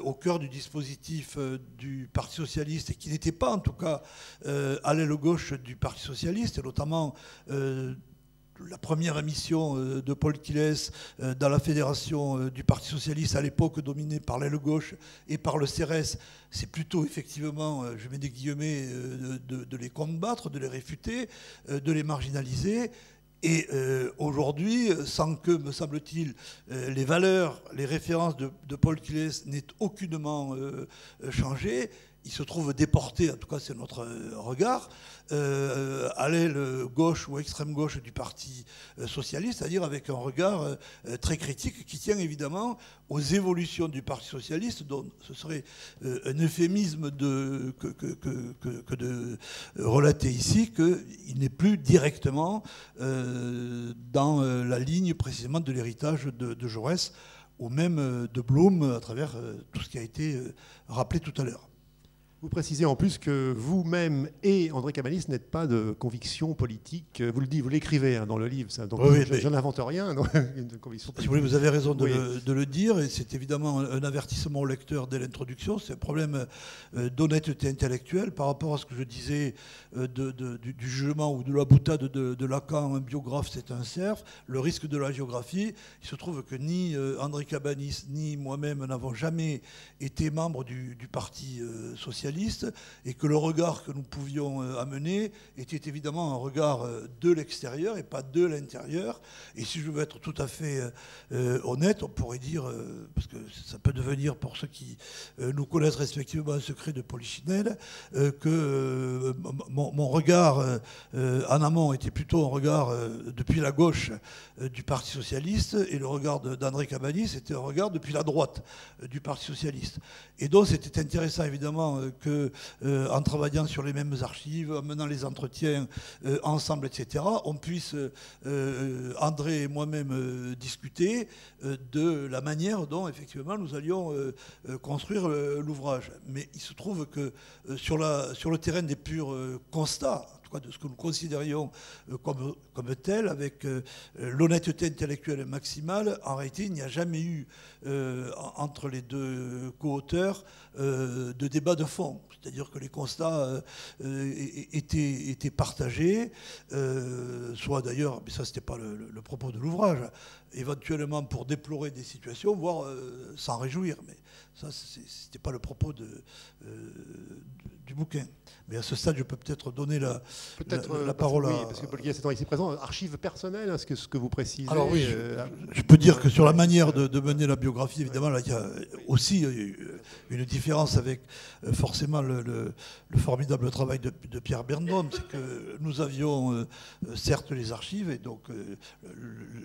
au cœur du dispositif du Parti socialiste et qui n'était pas en tout cas à l'aile gauche du Parti socialiste, et notamment la première émission euh, de Paul Quiles euh, dans la fédération euh, du Parti socialiste à l'époque dominée par l'aile gauche et par le CRS, c'est plutôt effectivement, je mets des guillemets, de, les combattre, de les réfuter, de les marginaliser. Et aujourd'hui, sans que, me semble-t-il, les valeurs, les références de, Paul Quiles n'aient aucunement changé, il se trouve déporté, en tout cas c'est notre regard, euh, à l'aile gauche ou extrême gauche du Parti euh, socialiste, c'est-à-dire avec un regard euh, très critique qui tient évidemment aux évolutions du Parti socialiste, dont ce serait un euphémisme de, que, de relater ici qu'il n'est plus directement dans la ligne précisément de l'héritage de Jaurès ou même de Blum à travers tout ce qui a été rappelé tout à l'heure. Vous précisez en plus que vous-même et André Cabanis n'êtes pas de conviction politique. Vous le dites, vous l'écrivez hein, dans le livre. Ça, donc Oui, je, je n'invente rien. donc, une conviction Si vous voulez, vous avez raison de, Oui. le, de le dire, et c'est évidemment un, avertissement au lecteur dès l'introduction. C'est un problème euh, d'honnêteté intellectuelle par rapport à ce que je disais euh, de- de- du, du jugement ou de la boutade de, Lacan, un biographe, c'est un cerf. Le risque de la géographie, il se trouve que ni euh, André Cabanis ni moi-même n'avons jamais été membres du, du Parti euh, et que le regard que nous pouvions euh, amener était évidemment un regard euh, de l'extérieur et pas de l'intérieur. Et si je veux être tout à fait euh, honnête, on pourrait dire, parce que ça peut devenir pour ceux qui nous connaissent respectivement un secret de Polichinelle, que mon, regard en amont était plutôt un regard depuis la gauche du Parti socialiste et le regard d'André Cabanis était un regard depuis la droite du Parti socialiste. Et donc c'était intéressant évidemment que euh, en travaillant sur les mêmes archives, en menant les entretiens euh, ensemble, etc., on puisse, euh, euh, André et moi-même, discuter de la manière dont effectivement nous allions construire l'ouvrage. Mais il se trouve que sur, le terrain des purs constats, de ce que nous considérions euh, comme, tel, avec euh, l'honnêteté intellectuelle maximale, en réalité, il n'y a jamais eu euh, en- entre les deux co-auteurs de débat de fond. C'est-à-dire que les constats étaient, partagés, soit d'ailleurs, mais ça c'était pas le, propos de l'ouvrage, éventuellement pour déplorer des situations, voire s'en réjouir. Mais ça, c'est- c'était pas le propos du bouquin. Mais à ce stade, je peux peut-être donner la, Peut-être la- la euh, parole oui, à- parce que Paul étant ici présent, archives personnelles, hein, ce que, ce que vous précisez. Alors oui, je, euh, je peux dire que sur la manière de, de mener la biographie, évidemment, là, il y a aussi euh, une différence avec forcément le, le- le formidable travail de, de Pierre Bernbom, c'est que nous avions euh, certes les archives, et donc euh,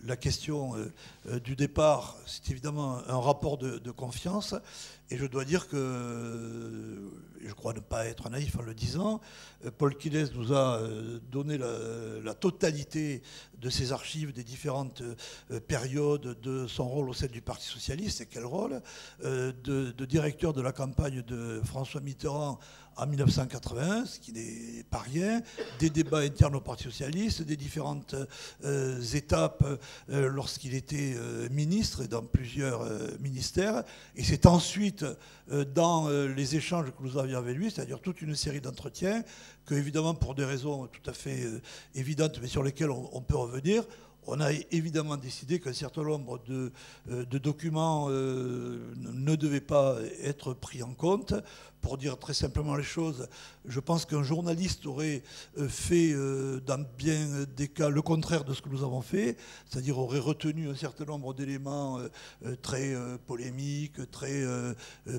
la question du départ, c'est évidemment un rapport de, de confiance, et je dois dire que, je crois ne pas être naïf en le disant, euh, Paul Quiles nous a euh, donné la, la totalité de ses archives des différentes euh, périodes de son rôle au sein du Parti socialiste, et quel rôle, euh, de, directeur de la campagne de François Mitterrand en 1981, ce qui n'est pas rien, des débats internes au Parti socialiste, des différentes euh, étapes lorsqu'il était ministre et dans plusieurs ministères. Et c'est ensuite dans les échanges que nous avions avec lui, c'est-à-dire toute une série d'entretiens, que évidemment pour des raisons tout à fait évidentes, mais sur lesquelles on, on peut on a évidemment décidé qu'un certain nombre de, euh, documents euh, ne devaient pas être pris en compte. Pour dire très simplement les choses, je pense qu'un journaliste aurait euh, fait, dans bien des cas, le contraire de ce que nous avons fait, c'est-à-dire aurait retenu un certain nombre d'éléments très polémiques, très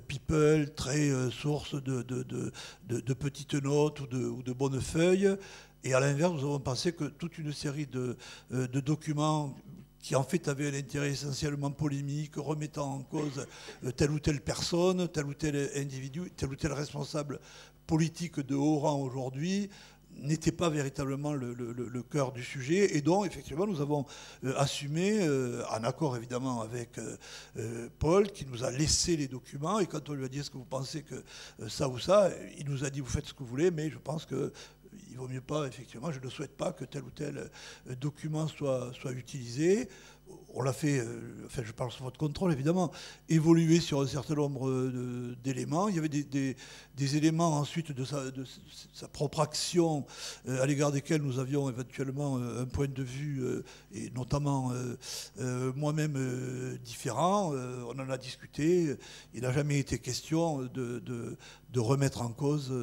people, très source de, petites notes ou de bonnes feuilles. Et à l'inverse, nous avons pensé que toute une série de, euh, de documents qui en fait avaient un intérêt essentiellement polémique, remettant en cause euh, telle ou telle personne, tel ou tel individu, tel ou tel responsable politique de haut rang aujourd'hui, n'était pas véritablement le, cœur du sujet. Et donc effectivement nous avons euh, assumé, en accord évidemment avec Paul qui nous a laissé les documents. Et quand on lui a dit est-ce que vous pensez que ça ou ça, il nous a dit vous faites ce que vous voulez mais je pense que il vaut mieux pas, effectivement, je ne souhaite pas que tel ou tel euh, document soit, soit utilisé. On l'a fait, euh, enfin je parle sous votre contrôle évidemment, évoluer sur un certain nombre euh, d'éléments. Il y avait des, éléments ensuite de sa, propre action euh, à l'égard desquels nous avions éventuellement un point de vue, et notamment moi-même différent. On en a discuté. Il n'a jamais été question de, remettre en cause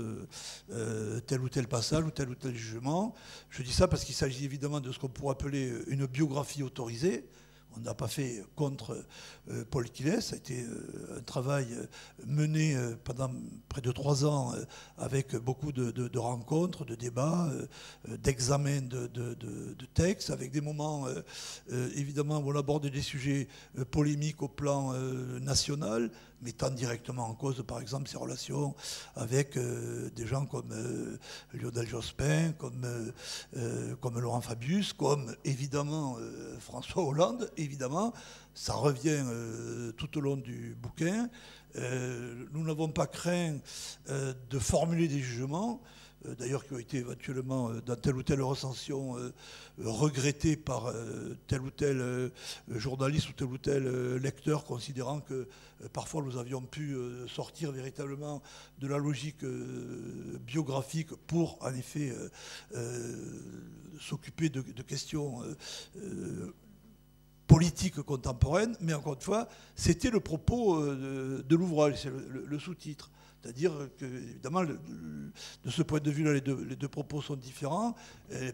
tel ou tel passage ou tel ou tel jugement. Je dis ça parce qu'il s'agit évidemment de ce qu'on pourrait appeler une biographie autorisée. On n'a pas fait contre euh, Paul Quiles. Ça a été euh, un travail euh, mené pendant près de trois ans avec beaucoup de, rencontres, de débats, d'examens de, textes, avec des moments évidemment où on aborde des sujets polémiques au plan national, mettant directement en cause, par exemple, ses relations avec des gens comme Lionel Jospin, comme, comme Laurent Fabius, comme évidemment François Hollande, évidemment. Ça revient tout au long du bouquin. nous n'avons pas craint de formuler des jugements. Euh, d'ailleurs qui ont été éventuellement euh, dans telle ou telle recension euh, regrettés par tel ou tel journaliste ou tel ou tel lecteur, considérant que parfois nous avions pu sortir véritablement de la logique biographique pour en effet s'occuper de, questions politiques contemporaines, mais encore une fois, c'était le propos de, l'ouvrage, c'est le sous-titre. C'est-à-dire que, évidemment, de ce point de vue-là, les deux, propos sont différents,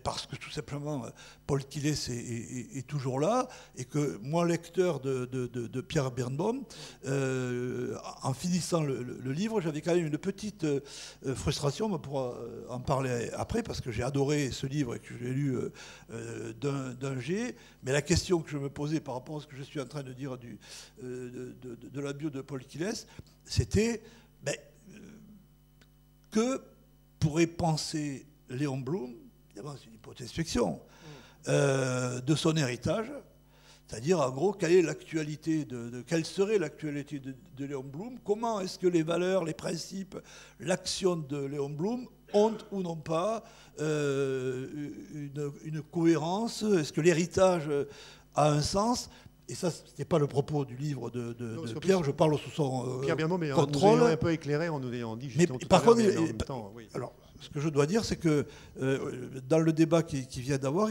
parce que tout simplement, Paul Quillès est, toujours là, et que moi, lecteur de, Pierre Birnbaum, euh, en finissant le, livre, j'avais quand même une petite euh, frustration, on pourra euh, en parler après, parce que j'ai adoré ce livre et que je l'ai lu d'un G, mais la question que je me posais par rapport à ce que je suis en train de dire de, la bio de Paul Quillès, c'était... Ben, que pourrait penser Léon Blum, évidemment c'est une hypothèse fiction, euh, de son héritage, c'est-à-dire en gros quelle est l'actualité de, quelle serait l'actualité de, Léon Blum, comment est-ce que les valeurs, les principes, l'action de Léon Blum ont ou n'ont pas euh, une, une, cohérence, est-ce que l'héritage a un sens et ça, ce n'est pas le propos du livre de, Pierre, je parle sous son euh, Pierre mais contrôle. un peu éclairé en nous ayant dit mais, par contre, alors, ce que je dois dire, c'est que euh, dans le débat qui, vient d'avoir,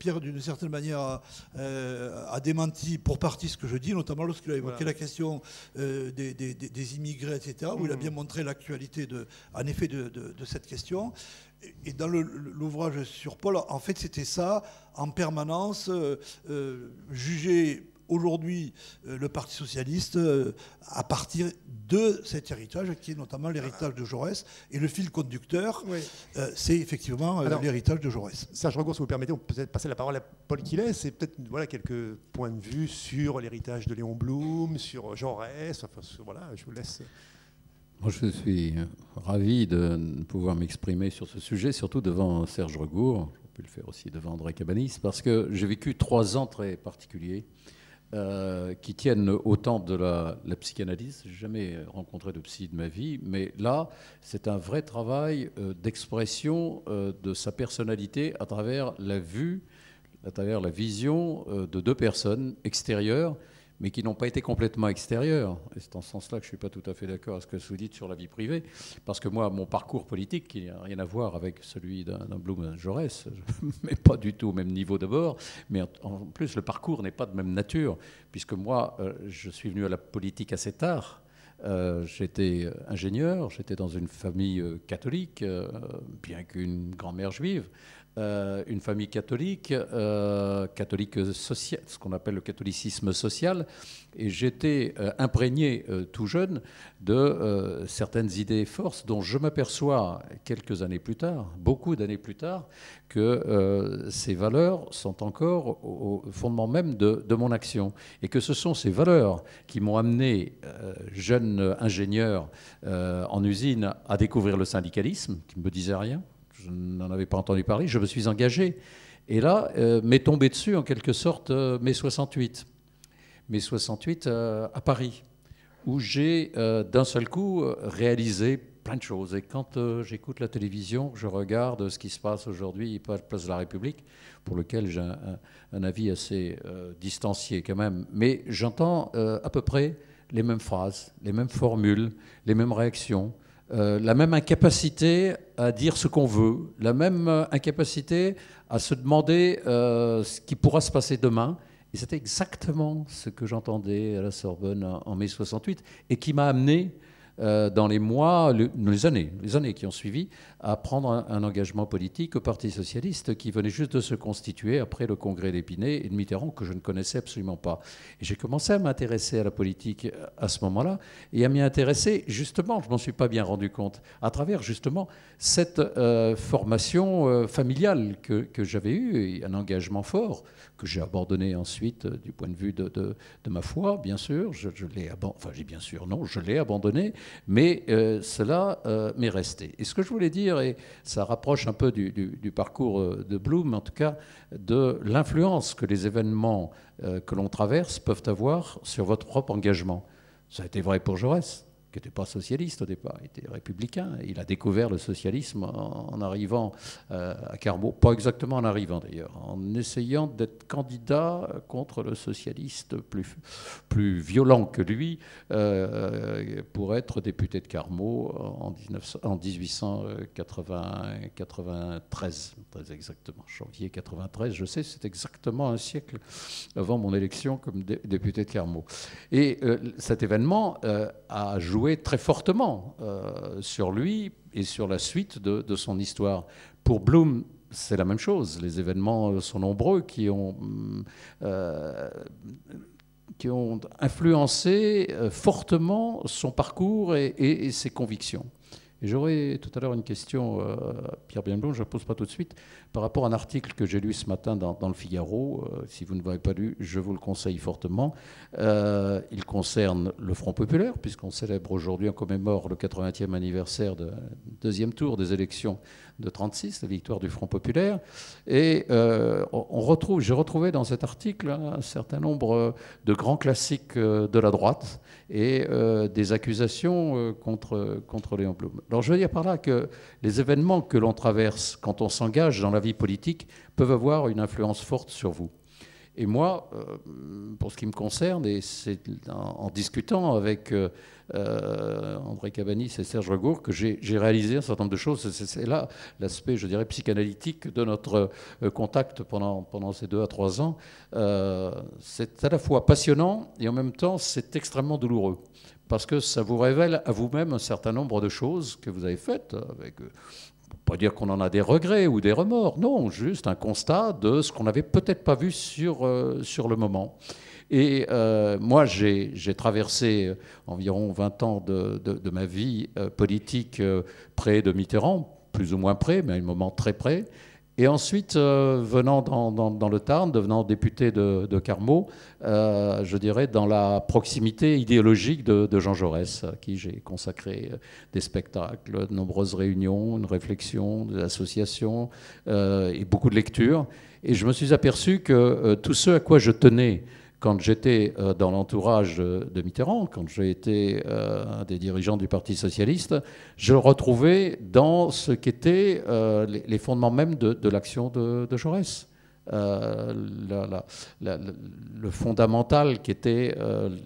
Pierre, d'une certaine manière, a, euh, démenti pour partie ce que je dis, notamment lorsqu'il a évoqué la question des, immigrés, etc., où il a mmh. bien montré l'actualité, en effet, de, de cette question. Et dans l'ouvrage sur Paul, en fait, c'était ça, en permanence, juger aujourd'hui euh, le Parti socialiste euh, à partir de cet héritage, qui est notamment l'héritage de Jaurès. Et le fil conducteur, euh, c'est effectivement l'héritage de Jaurès. Serge Regour, si vous permettez, on peut peut-être passer la parole à Paul Quillet. et peut-être voilà, quelques points de vue sur l'héritage de Léon Blum, sur Jaurès. Enfin, voilà, je vous laisse. Moi, je suis ravi de pouvoir m'exprimer sur ce sujet, surtout devant Serge Regour. Je peux le faire aussi devant André Cabanis, parce que j'ai vécu trois ans très particuliers. Euh, qui tiennent autant de la, la psychanalyse. J'ai jamais rencontré de psy de ma vie, mais là, c'est un vrai travail euh, d'expression euh, de sa personnalité à travers la vue, à travers la vision de deux personnes extérieures mais qui n'ont pas été complètement extérieurs. Et c'est en ce sens-là que je ne suis pas tout à fait d'accord avec ce que vous dites sur la vie privée, parce que moi, mon parcours politique, qui n'a rien à voir avec celui d'un Blum d'un Jaurès, mais pas du tout au même niveau d'abord, mais en plus, le parcours n'est pas de même nature, puisque moi, euh, je suis venu à la politique assez tard. Euh, j'étais ingénieur, j'étais dans une famille euh, catholique, bien qu'une grand-mère juive. Euh, une famille catholique, euh, catholique social, ce qu'on appelle le catholicisme social, et j'étais euh, imprégné tout jeune de certaines idées forces dont je m'aperçois quelques années plus tard, beaucoup d'années plus tard, que ces valeurs sont encore au fondement même de, de, mon action, et que ce sont ces valeurs qui m'ont amené, jeune ingénieur en usine, à découvrir le syndicalisme, qui ne me disait rien je n'en avais pas entendu parler, je me suis engagé. Et là, euh, m'est tombé dessus en quelque sorte euh, mai 68. Mai 68 euh, à Paris, où j'ai d'un seul coup réalisé plein de choses. Et quand j'écoute la télévision, je regarde ce qui se passe aujourd'hui à la place de la République, pour lequel j'ai un, avis assez distancié quand même. Mais j'entends à peu près les mêmes phrases, les mêmes formules, les mêmes réactions. Euh, la même incapacité à dire ce qu'on veut, la même euh, incapacité à se demander euh, ce qui pourra se passer demain. Et c'était exactement ce que j'entendais à la Sorbonne en mai 68 et qui m'a amené euh, dans les mois, les années, les années qui ont suivi, à prendre un, engagement politique au Parti socialiste qui venait juste de se constituer après le congrès d'Épinay et de Mitterrand que je ne connaissais absolument pas. J'ai commencé à m'intéresser à la politique à ce moment-là et à m'y intéresser justement, je m'en suis pas bien rendu compte, à travers justement cette euh, formation euh, familiale que, j'avais eue, et un engagement fort que j'ai abandonné ensuite euh, du point de vue de, ma foi, bien sûr. Je, l'ai abandonné, enfin, j'ai bien sûr, non, je l'ai abandonné, mais euh, cela euh, m'est resté. Et ce que je voulais dire, et ça rapproche un peu du, du parcours de Bloom, en tout cas, de l'influence que les événements que l'on traverse peuvent avoir sur votre propre engagement. Ça a été vrai pour Jaurès qui n'était pas socialiste au départ, il était républicain. Il a découvert le socialisme en, arrivant euh, à Carbo, pas exactement en arrivant d'ailleurs, en essayant d'être candidat contre le socialiste plus, plus violent que lui euh, pour être député de Carmo en, 19, en 1893, très exactement, janvier 93. Je sais, c'est exactement un siècle avant mon élection comme député de Carmo. Et euh, cet événement a joué très fortement euh, sur lui et sur la suite de, son histoire. Pour Bloom, c'est la même chose. Les événements sont nombreux qui ont, euh, qui ont influencé euh, fortement son parcours et ses convictions. J'aurais tout à l'heure une question, euh, Pierre Bienblon, je ne la pose pas tout de suite, par rapport à un article que j'ai lu ce matin dans, le Figaro. Euh, si vous ne l'avez pas lu, je vous le conseille fortement. Euh, il concerne le Front populaire, puisqu'on célèbre aujourd'hui, on commémore le 80e anniversaire de deuxième tour des élections de 36, la victoire du Front populaire. Et on retrouve, j'ai retrouvé dans cet article un certain nombre de grands classiques de la droite et des accusations contre, contre Léon Blum. Alors je veux dire par là que les événements que l'on traverse quand on s'engage dans la vie politique peuvent avoir une influence forte sur vous. Et moi, euh, pour ce qui me concerne, et c'est en, discutant avec euh, euh, André Cabanis et Serge Regour que j'ai réalisé un certain nombre de choses. C'est là l'aspect, je dirais, psychanalytique de notre contact pendant, pendant ces deux à trois ans. c'est à la fois passionnant et en même temps, c'est extrêmement douloureux parce que ça vous révèle à vous-même un certain nombre de choses que vous avez faites avec pas dire qu'on en a des regrets ou des remords, non, juste un constat de ce qu'on n'avait peut-être pas vu sur, euh, sur le moment. Et euh, moi, j'ai traversé environ 20 ans de, de ma vie politique près de Mitterrand, plus ou moins près, mais à un moment très près. Et ensuite, euh, venant dans, le Tarn, devenant député de, de euh, je dirais dans la proximité idéologique de, Jean Jaurès, à qui j'ai consacré euh, des spectacles, de nombreuses réunions, une réflexion, des associations et beaucoup de lectures. Et je me suis aperçu que tout ce à quoi je tenais quand j'étais euh, dans l'entourage de Mitterrand, quand j'ai été euh, un des dirigeants du Parti socialiste, je le retrouvais dans ce qu'étaient euh, les fondements même de, l'action de, Jaurès. le fondamental qui était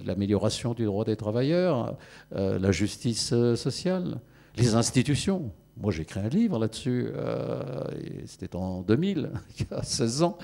l'amélioration du droit des travailleurs, la justice sociale, les institutions. Moi, j'ai écrit un livre là-dessus, euh, c'était en 2000, il y a 16 ans,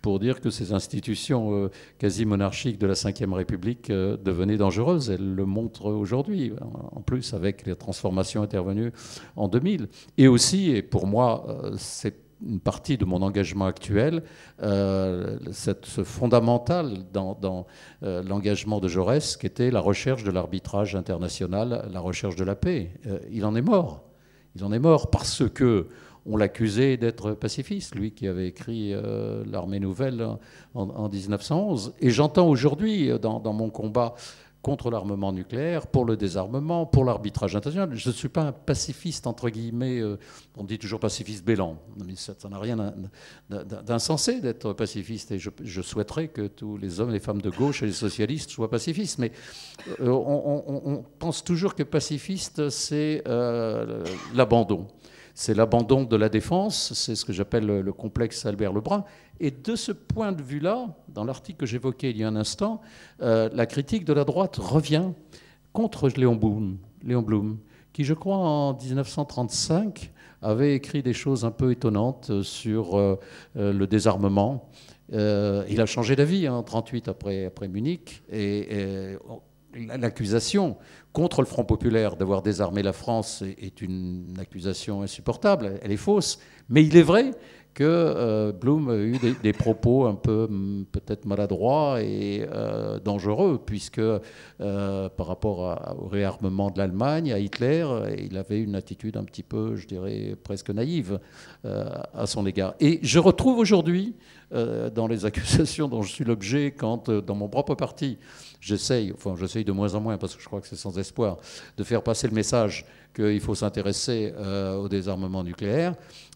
pour dire que ces institutions euh, quasi monarchiques de la Ve République euh, devenaient dangereuses. Elles le montrent aujourd'hui, en plus avec les transformations intervenues en 2000. Et aussi, et pour moi, c'est une partie de mon engagement actuel, ce fondamental dans l'engagement de Jaurès, qui était la recherche de l'arbitrage international, la recherche de la paix. il en est mort. Il en est mort parce que on l'accusait d'être pacifiste, lui qui avait écrit euh, L'Armée nouvelle en, 1911. Et j'entends aujourd'hui, dans, mon combat contre l'armement nucléaire, pour le désarmement, pour l'arbitrage international. Je ne suis pas un pacifiste, entre guillemets, euh, on dit toujours pacifiste bélan, mais ça n'a rien d'insensé d'être pacifiste, et je, souhaiterais que tous les hommes les femmes de gauche et les socialistes soient pacifistes, mais euh, on, pense toujours que pacifiste, c'est euh, l'abandon. C'est l'abandon de la défense, c'est ce que j'appelle le complexe Albert Lebrun. Et de ce point de vue-là, dans l'article que j'évoquais il y a un instant, euh, la critique de la droite revient contre Léon Blum, Léon Blum, qui, je crois, en 1935, avait écrit des choses un peu étonnantes sur euh, euh, le désarmement. il a changé d'avis hein, en 1938 après, après Munich. Et, l'accusation contre le Front populaire d'avoir désarmé la France est une accusation insupportable, elle est fausse. Mais il est vrai que euh, Blum a eu des, propos un peu mm, peut-être maladroits et euh, dangereux, puisque euh, par rapport au réarmement de l'Allemagne, à Hitler, il avait une attitude un petit peu, je dirais, presque naïve à son égard. Et je retrouve aujourd'hui, dans les accusations dont je suis l'objet, quand dans mon propre parti, j'essaye, j'essaye de moins en moins parce que je crois que c'est sans espoir, de faire passer le message qu'il faut s'intéresser au désarmement nucléaire.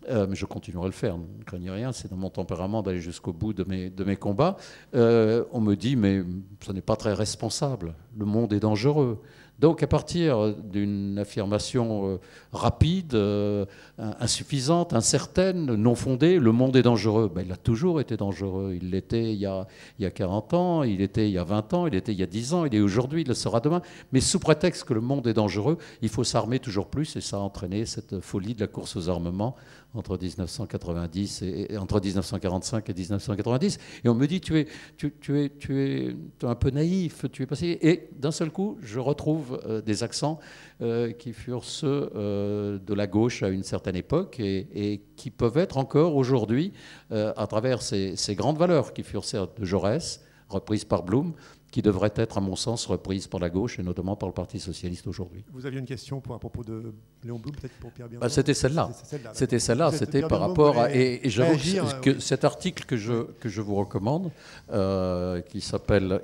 Euh, mais je continuerai à le faire, ne craignez rien, c'est dans mon tempérament d'aller jusqu'au bout de mes, de mes combats. Euh, on me dit, mais ce n'est pas très responsable, le monde est dangereux. Donc à partir d'une affirmation euh, rapide, euh, insuffisante, incertaine, non fondée, le monde est dangereux. Ben, il a toujours été dangereux. Il l'était il, y a, il y a 40 ans, il était il y a 20 ans, il était il y a 10 ans, il est aujourd'hui, il le sera demain. Mais sous prétexte que le monde est dangereux, il faut s'armer toujours plus et ça a entraîné cette folie de la course aux armements entre 1990 et, entre 1945 et 1990. Et on me dit tu es, tu, tu es, tu es un peu naïf, tu es passé. Et d'un seul coup, je retrouve euh, des accents euh, qui furent ceux euh, de la gauche à une certaine époque et, qui peuvent être encore aujourd'hui, à travers ces, ces, grandes valeurs qui furent celles de Jaurès, reprises par Blum, qui devrait être, à mon sens, reprise par la gauche et notamment par le Parti socialiste aujourd'hui. Vous aviez une question pour, à propos de Léon Blum, peut-être pour Pierre bah, C'était celle-là. C'était celle-là. C'était par rapport à. Et, j'avoue que, cet article que je, que je vous recommande, euh, qui s'appelle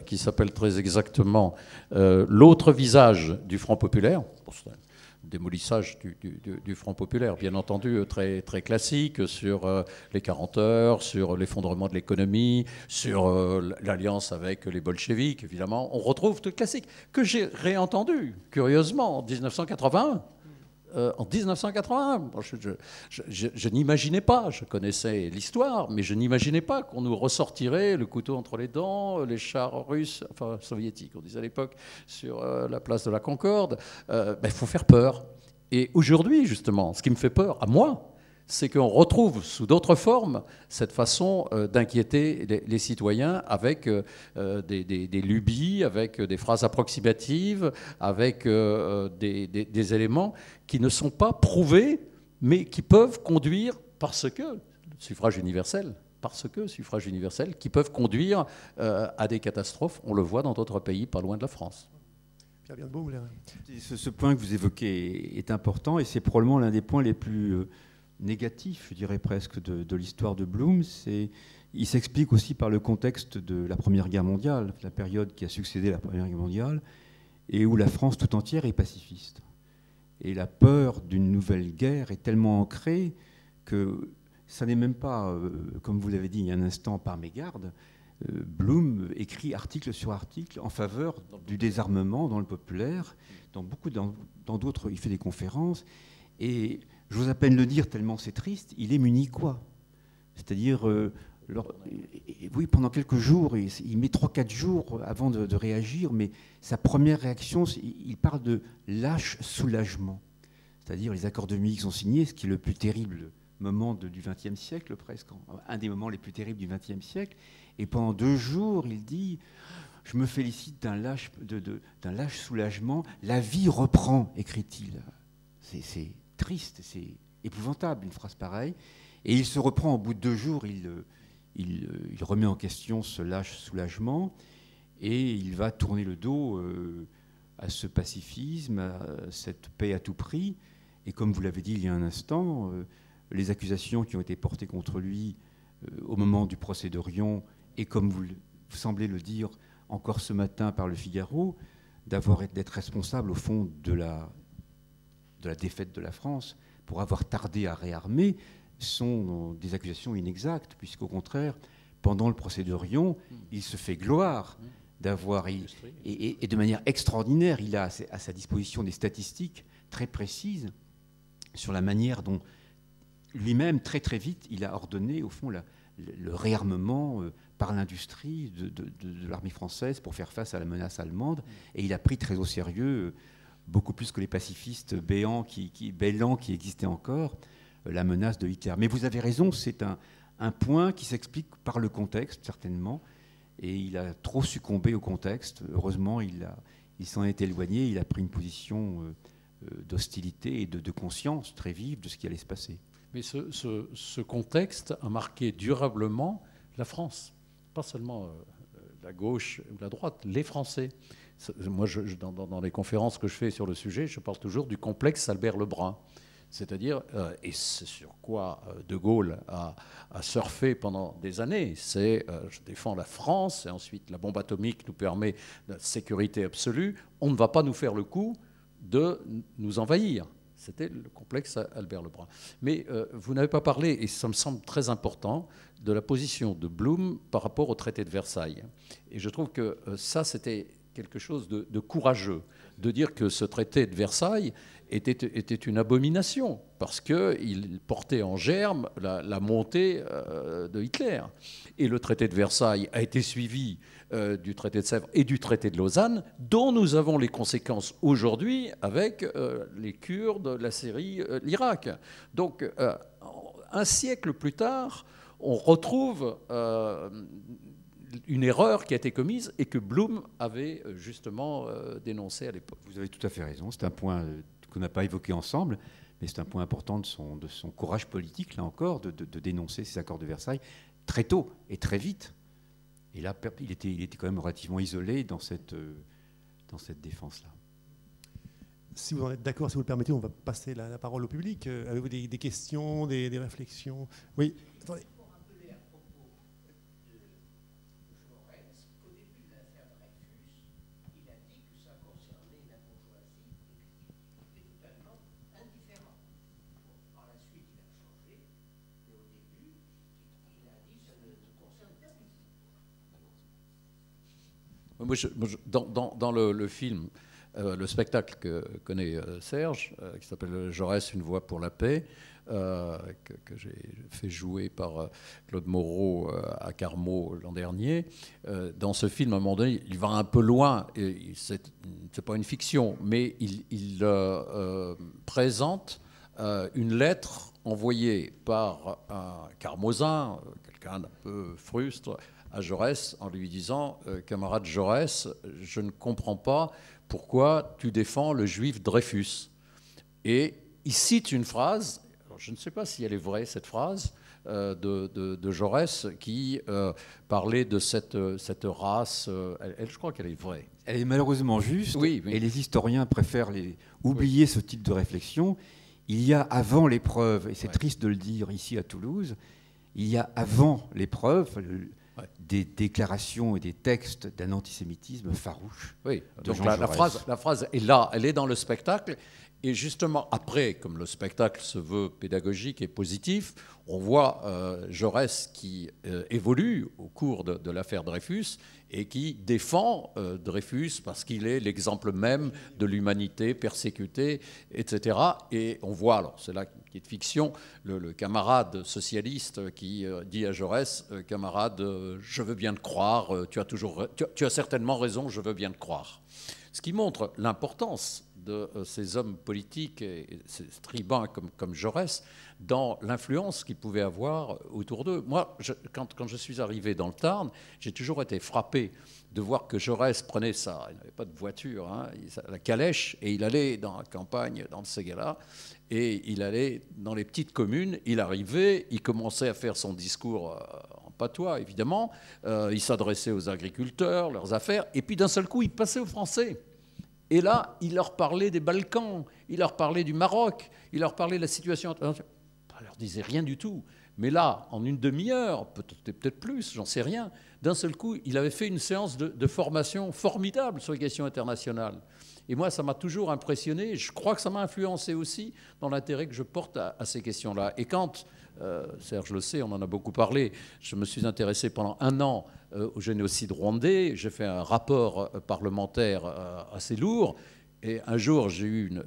très exactement euh, L'autre visage du Front populaire démolissage du, Front populaire, bien entendu, euh, très, très classique, sur euh, les 40 heures, sur l'effondrement de l'économie, sur euh, l'alliance avec les bolcheviks, évidemment. On retrouve tout classique, que j'ai réentendu, curieusement, en 1981. En 1981, je, n'imaginais pas, je connaissais l'histoire, mais je n'imaginais pas qu'on nous ressortirait le couteau entre les dents, les chars russes, enfin soviétiques, on disait à l'époque, sur la place de la Concorde. Ben, il faut faire peur. Et aujourd'hui, justement, ce qui me fait peur, à moi, c'est qu'on retrouve sous d'autres formes cette façon euh, d'inquiéter les, citoyens avec euh, euh, des, lubies, avec des phrases approximatives, avec des, des, éléments qui ne sont pas prouvés, mais qui peuvent conduire, parce que suffrage universel, parce que suffrage universel, qui peuvent conduire à des catastrophes. On le voit dans d'autres pays pas loin de la France. Ce, point que vous évoquez est important et c'est probablement l'un des points les plus négatifs, je dirais presque, de, l'histoire de Bloom. il s'explique aussi par le contexte de la Première Guerre mondiale, la période qui a succédé à la Première Guerre mondiale, et où la France tout entière est pacifiste. Et la peur d'une nouvelle guerre est tellement ancrée que ça n'est même pas, euh, comme vous l'avez dit il y a un instant, par mégarde, euh, Bloom écrit article sur article en faveur du désarmement dans le populaire. Dans beaucoup d'autres, il fait des conférences. Et j'ose à peine le dire tellement c'est triste. Il est muni quoi? C'est-à-dire, euh, oui, pendant quelques jours, il, met 3-4 jours avant de, réagir, mais sa première réaction, il parle de lâche soulagement. C'est-à-dire, les accords de Munich sont signés, ce qui est le plus terrible moment du XXe siècle, presque, un des moments les plus terribles du XXe siècle. Et pendant deux jours, il dit Je me félicite d'un lâche, lâche soulagement. La vie reprend, écrit-il. C'est triste, c'est épouvantable, une phrase pareille. Et il se reprend au bout de deux jours, il, il, remet en question ce lâche soulagement et il va tourner le dos euh, à ce pacifisme, à cette paix à tout prix. Et comme vous l'avez dit il y a un instant, euh, les accusations qui ont été portées contre lui euh, au moment du procès de Rion et comme vous, semblez le dire encore ce matin par le Figaro, d'avoir d'être responsable au fond de la, de la défaite de la France pour avoir tardé à réarmer sont des accusations inexactes, puisqu'au contraire, pendant le procès de Rion, il se fait gloire d'avoir, et, et, de manière extraordinaire, il a à sa disposition des statistiques très précises sur la manière dont lui-même, très très vite, il a ordonné, au fond, le réarmement euh, par l'industrie de, l'armée française pour faire face à la menace allemande. Et il a pris très au sérieux, beaucoup plus que les pacifistes béants qui, existaient encore, la menace de Hitler. Mais vous avez raison, c'est un, point qui s'explique par le contexte, certainement. Et il a trop succombé au contexte. Heureusement, il s'en est éloigné, il a pris une position d'hostilité et de, conscience très vive de ce qui allait se passer. Mais ce, contexte a marqué durablement la France, pas seulement la gauche ou la droite, les Français. Moi, dans, les conférences que je fais sur le sujet, je parle toujours du complexe Albert Lebrun. C'est-à-dire, euh, et sur quoi euh, De Gaulle a, surfé pendant des années, c'est euh, je défends la France, et ensuite la bombe atomique nous permet la sécurité absolue, on ne va pas nous faire le coup de nous envahir. C'était le complexe Albert Lebrun. Mais vous n'avez pas parlé, et ça me semble très important, de la position de Blum par rapport au traité de Versailles. Et je trouve que ça, c'était quelque chose de, courageux, de dire que ce traité de Versailles était, une abomination, parce qu'il portait en germe la, montée euh, de Hitler. Et le traité de Versailles a été suivi euh, du traité de Sèvres et du traité de Lausanne, dont nous avons les conséquences aujourd'hui avec euh, les Kurdes, la Syrie, l'Irak. Donc, un siècle plus tard, on retrouve une erreur qui a été commise et que Blum avait euh, justement euh, dénoncé à l'époque. Vous avez tout à fait raison. C'est un point euh, qu'on n'a pas évoqué ensemble, mais c'est un point important de son, de son courage politique, là encore, de, dénoncer ces accords de Versailles très tôt et très vite. Et là, il était, il était quand même relativement isolé dans cette, dans cette défense-là. Si vous en êtes d'accord, si vous le permettez, on va passer la, parole au public. Avez-vous des, des, questions, des, des réflexions? Oui, attendez. Dans, le, film, euh, le spectacle que connaît euh, Serge, euh, qui s'appelle Jaurès, une voix pour la paix, que, j'ai fait jouer par Claude Moreau à Carmaux l'an dernier. dans ce film, à un moment donné, il va un peu loin, et c'est pas une fiction, mais il, il présente une lettre envoyée par un Carmosin, quelqu'un d'un peu frustre, à Jaurès en lui disant euh, Camarade Jaurès, je ne comprends pas pourquoi tu défends le juif Dreyfus. Et il cite une phrase, je ne sais pas si elle est vraie cette phrase, euh, de, Jaurès qui euh, parlait de cette, cette race. Elle, je crois qu'elle est vraie. Elle est malheureusement juste, oui, et les historiens préfèrent les, oublier ce type de réflexion. Il y a avant l'épreuve, et c'est triste de le dire ici à Toulouse, il y a avant l'épreuve, des déclarations et des textes d'un antisémitisme farouche. Oui, donc la, phrase, la phrase est là, elle est dans le spectacle. Et justement, après, comme le spectacle se veut pédagogique et positif, on voit euh, Jaurès qui euh, évolue au cours de, l'affaire Dreyfus et qui défend euh, Dreyfus parce qu'il est l'exemple même de l'humanité persécutée, etc. Et on voit, alors c'est là qui est de fiction, le, camarade socialiste qui dit à Jaurès, camarade, je veux bien te croire, tu as, toujours, tu as certainement raison, je veux bien te croire. Ce qui montre l'importance de euh, ces hommes politiques, et ces tribuns comme, comme Jaurès, dans l'influence qu'ils pouvaient avoir autour d'eux. Moi, quand, quand, je suis arrivé dans le Tarn, j'ai toujours été frappé de voir que Jaurès prenait ça, il n'avait pas de voiture, hein, la calèche, et il allait dans la campagne, dans le Ségala, et il allait dans les petites communes, il arrivait, il commençait à faire son discours euh, en patois, évidemment, euh, il s'adressait aux agriculteurs, leurs affaires, et puis d'un seul coup, il passait aux Français. Et là, il leur parlait des Balkans, il leur parlait du Maroc, il leur parlait de la situation. Il leur disait rien du tout. Mais là, en une demi-heure, peut-être plus, j'en sais rien, d'un seul coup, il avait fait une séance de, formation formidable sur les questions internationales. Et moi, ça m'a toujours impressionné. Je crois que ça m'a influencé aussi dans l'intérêt que je porte à, ces questions-là. Et quand, euh, Serge le sait, on en a beaucoup parlé, je me suis intéressé pendant un an euh, au génocide rwandais. J'ai fait un rapport euh, parlementaire euh, assez lourd. Et un jour, j'ai eu une,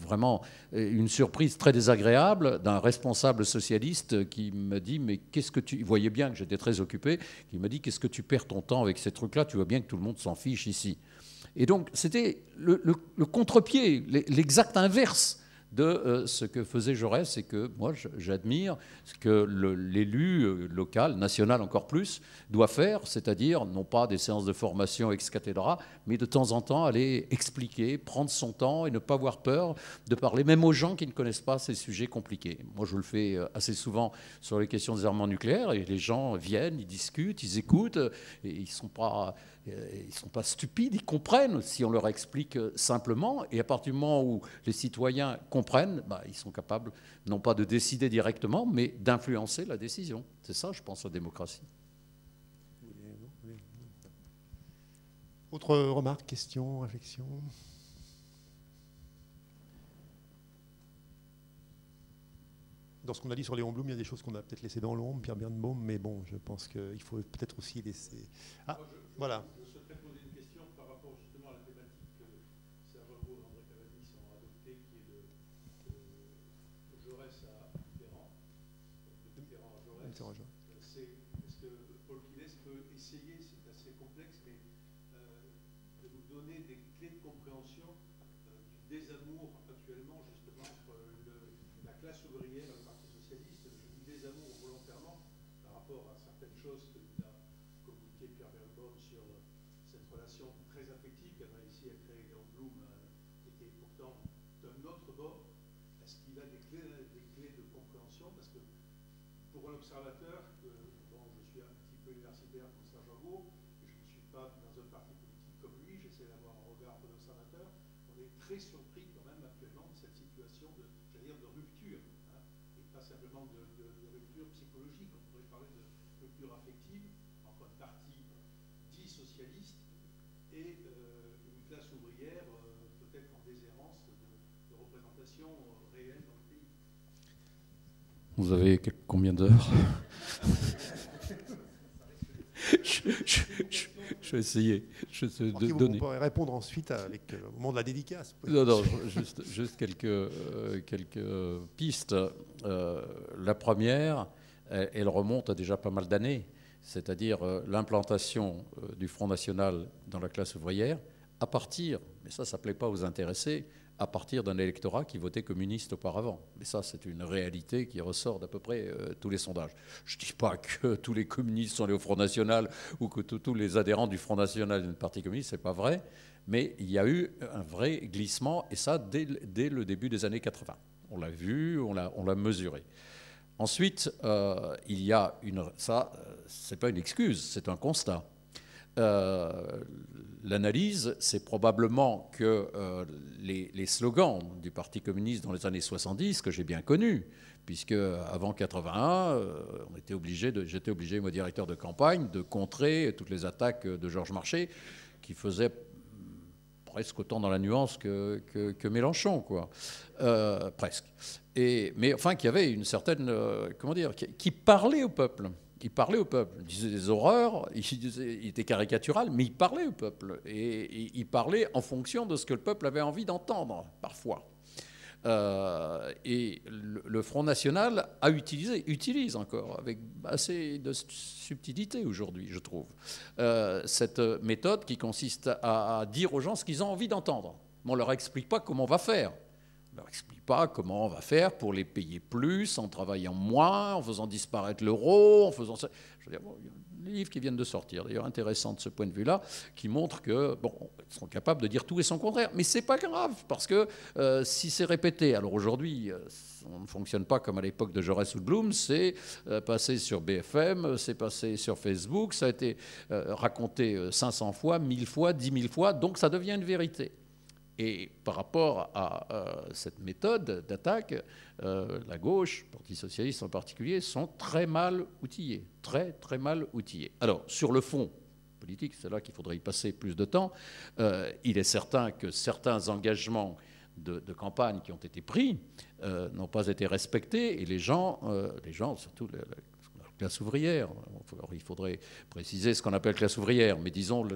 vraiment une surprise très désagréable d'un responsable socialiste qui me dit Mais qu'est-ce que tu. Il voyait bien que j'étais très occupé. Il m'a dit Qu'est-ce que tu perds ton temps avec ces trucs-là? Tu vois bien que tout le monde s'en fiche ici. Et donc, c'était le, le contre-pied, l'exact inverse de euh, ce que faisait Jaurès et que moi j'admire, ce que l'élu euh, local, national encore plus, doit faire, c'est-à-dire non pas des séances de formation ex cathedra, mais de temps en temps aller expliquer, prendre son temps et ne pas avoir peur de parler, même aux gens qui ne connaissent pas ces sujets compliqués. Moi je le fais euh, assez souvent sur les questions des armements nucléaires et les gens viennent, ils discutent, ils écoutent, et ils ne sont pas ils ne sont pas stupides, ils comprennent si on leur explique simplement. Et à partir du moment où les citoyens comprennent, bah, ils sont capables non pas de décider directement, mais d'influencer la décision. C'est ça, je pense, la démocratie. Autre remarque, question, réflexion? Dans ce qu'on a dit sur Léon Blum, il y a des choses qu'on a peut-être laissées dans l'ombre, Pierre Birnbaum, mais bon, je pense qu'il faut peut-être aussi laisser. Ah, voilà. Vous avez combien d'heures je, vais essayer je de donner. Vous pourrez répondre ensuite avec, euh, au moment de la dédicace. Non, non, juste, juste quelques, euh, quelques pistes. Euh, la première, elle, remonte à déjà pas mal d'années, c'est-à-dire l'implantation du Front National dans la classe ouvrière à partir, mais ça, ça ne plaît pas aux intéressés, à partir d'un électorat qui votait communiste auparavant. Mais ça, c'est une réalité qui ressort d'à peu près euh, tous les sondages. Je ne dis pas que tous les communistes sont allés au Front National ou que tous les adhérents du Front National du Parti communiste, ce n'est pas vrai, mais il y a eu un vrai glissement, et ça dès, le début des années 80. On l'a vu, on l'a mesuré. Ensuite, euh, il y a une... Ça, euh, ce n'est pas une excuse, c'est un constat. L'analyse, c'est probablement que euh, les, slogans du Parti communiste dans les années 70, que j'ai bien connus, puisque avant 81, euh, j'étais obligé, moi directeur de campagne, de contrer toutes les attaques de Georges Marchais, qui faisaient presque autant dans la nuance que, Mélenchon, quoi, euh, presque. Mais enfin, qui avait une certaine, comment dire, qui parlait au peuple il parlait au peuple. Il disait des horreurs, il, était caricatural, mais il parlait au peuple. Et, il parlait en fonction de ce que le peuple avait envie d'entendre, parfois. Euh, et le, Front National a utilisé, utilise encore, avec assez de subtilité aujourd'hui, je trouve, euh, cette méthode qui consiste à, à dire aux gens ce qu'ils ont envie d'entendre. On ne leur explique pas comment on va faire. Leur explique pas comment on va faire pour les payer plus, en travaillant moins, en faisant disparaître l'euro, en faisant ça. Je veux dire, il y a des livres qui viennent de sortir, d'ailleurs intéressants de ce point de vue-là, qui montrent que bon, ils sont capables de dire tout et son contraire. Mais c'est pas grave, parce que euh, si c'est répété, alors aujourd'hui, euh, on ne fonctionne pas comme à l'époque de Jaurès ou de Bloom, c'est euh, passé sur BFM, c'est passé sur Facebook, ça a été raconté 500 fois, 1000 fois, 10 000 fois, donc ça devient une vérité. Et par rapport à cette méthode d'attaque, euh, la gauche, Parti socialiste en particulier, sont très mal outillés, très très mal outillés. Alors sur le fond politique, c'est là qu'il faudrait y passer plus de temps. Euh, il est certain que certains engagements de, campagne qui ont été pris n'ont pas été respectés et les gens, les gens surtout classe ouvrière. il faudrait préciser ce qu'on appelle classe ouvrière, mais disons,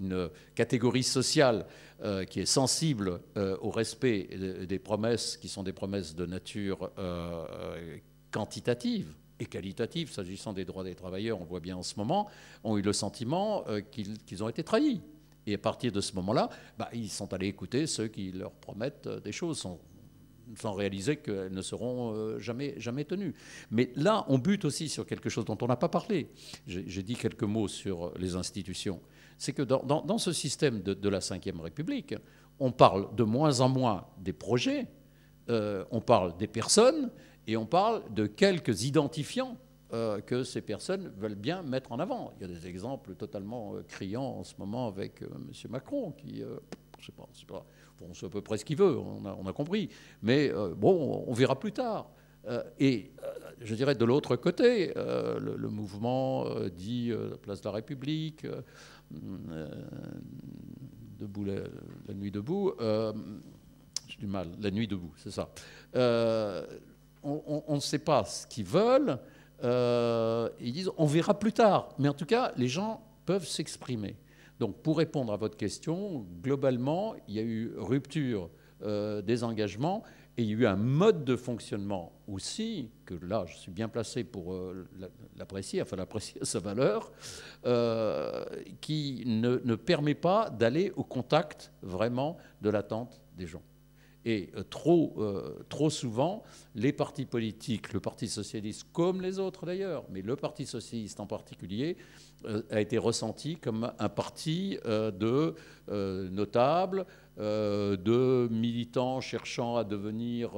une catégorie sociale euh, qui est sensible euh, au respect des promesses qui sont des promesses de nature euh, quantitative et qualitative, s'agissant des droits des travailleurs, on voit bien en ce moment, ont eu le sentiment qu'ils ont été trahis. Et à partir de ce moment-là, bah, ils sont allés écouter ceux qui leur promettent des choses sans réaliser qu'elles ne seront jamais, jamais tenues. Mais là, on bute aussi sur quelque chose dont on n'a pas parlé. J'ai dit quelques mots sur les institutions. C'est que dans, dans, ce système de, de la Ve République, on parle de moins en moins des projets, euh, on parle des personnes et on parle de quelques identifiants euh, que ces personnes veulent bien mettre en avant. Il y a des exemples totalement euh, criants en ce moment avec M. Macron qui, je sais pas, sais pas, on sait à peu près ce qu'il veut, on a, compris, mais bon, on verra plus tard. et je dirais de l'autre côté, le, mouvement dit la place de la République, debout la, nuit debout, j'ai du mal, la nuit debout, c'est ça. Euh, on ne sait pas ce qu'ils veulent. Euh, ils disent on verra plus tard. Mais en tout cas, les gens peuvent s'exprimer. Donc, pour répondre à votre question, globalement, il y a eu rupture euh, des engagements et il y a eu un mode de fonctionnement aussi, que là, je suis bien placé pour l'apprécier, enfin l'apprécier à sa valeur, qui ne, ne permet pas d'aller au contact vraiment de l'attente des gens. Et euh, trop, euh, trop souvent, les partis politiques, le Parti socialiste comme les autres d'ailleurs, mais le Parti socialiste en particulier, euh, a été ressenti comme un parti de notables, de militants cherchant à devenir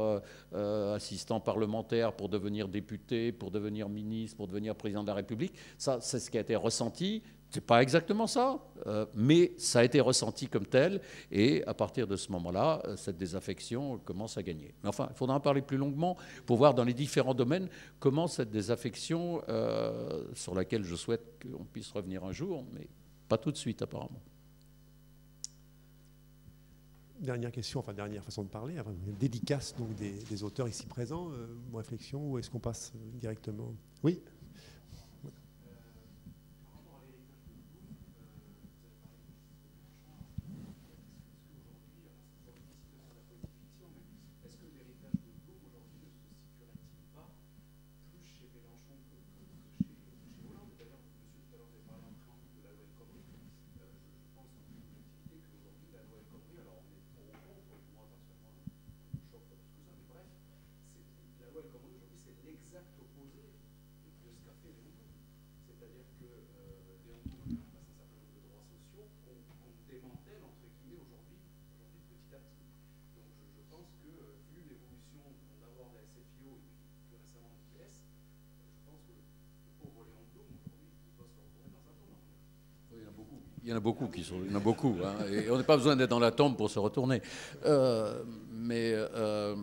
assistants parlementaires pour devenir députés, pour devenir ministre, pour devenir président de la République. Ça, c'est ce qui a été ressenti c'est pas exactement ça, euh, mais ça a été ressenti comme tel, et à partir de ce moment-là, euh, cette désaffection commence à gagner. Mais enfin, il faudra en parler plus longuement pour voir dans les différents domaines comment cette désaffection, euh, sur laquelle je souhaite qu'on puisse revenir un jour, mais pas tout de suite apparemment. Dernière question, enfin dernière façon de parler, dédicace donc des, auteurs ici présents, réflexion, ou est-ce qu'on passe directement? Oui Il y en a beaucoup qui sont, il y en a beaucoup, hein, et on n'a pas besoin d'être dans la tombe pour se retourner. Euh, mais euh,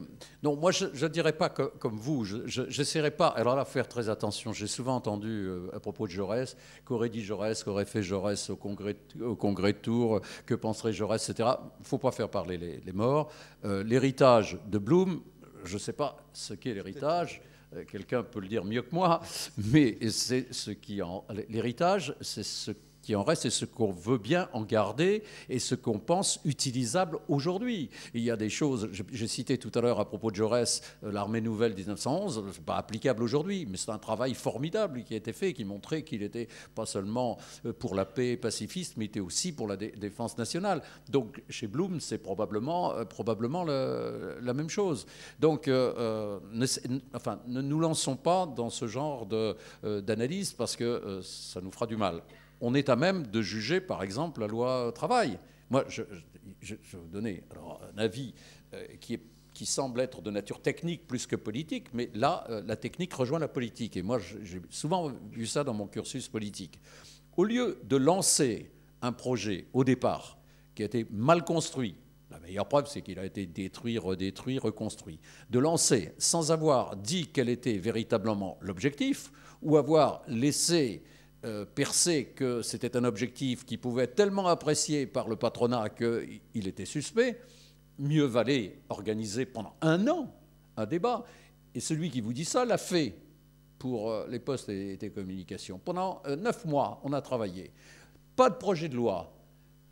non, moi je ne dirais pas comme vous, je pas. Alors là, faire très attention. J'ai souvent entendu euh, à propos de Jaurès qu'aurait dit Jaurès, qu'aurait fait Jaurès au congrès, au congrès de Tours, que penserait Jaurès, etc. Il ne faut pas faire parler les, morts. l'héritage de Blum, je ne sais pas ce qu'est l'héritage quelqu'un peut le dire mieux que moi, mais c'est ce qui l'héritage, c'est ce qui en reste, c'est ce qu'on veut bien en garder et ce qu'on pense utilisable aujourd'hui. Il y a des choses, j'ai cité tout à l'heure à propos de Jaurès, euh, l'armée nouvelle 1911, c'est pas applicable aujourd'hui, mais c'est un travail formidable qui a été fait, qui montrait qu'il était pas seulement euh, pour la paix pacifiste, mais était aussi pour la défense nationale. Donc chez Blum, c'est probablement, euh, probablement la même chose. Donc, ne, enfin, ne nous lançons pas dans ce genre d'analyse parce que ça nous fera du mal on est à même de juger, par exemple, la loi travail. Moi, je, vais vous donner un avis euh, qui, semble être de nature technique plus que politique, mais là, euh, la technique rejoint la politique. Et moi, j'ai souvent vu ça dans mon cursus politique. Au lieu de lancer un projet au départ qui a été mal construit, la meilleure preuve, c'est qu'il a été détruit, redétruit, reconstruit. De lancer sans avoir dit quel était véritablement l'objectif, ou avoir laissé euh, percé que c'était un objectif qui pouvait être tellement apprécié par le patronat qu'il était suspect, mieux valait organiser pendant un an un débat. Et celui qui vous dit ça l'a fait pour euh, les postes et communications. Pendant euh, neuf mois, on a travaillé. Pas de projet de loi,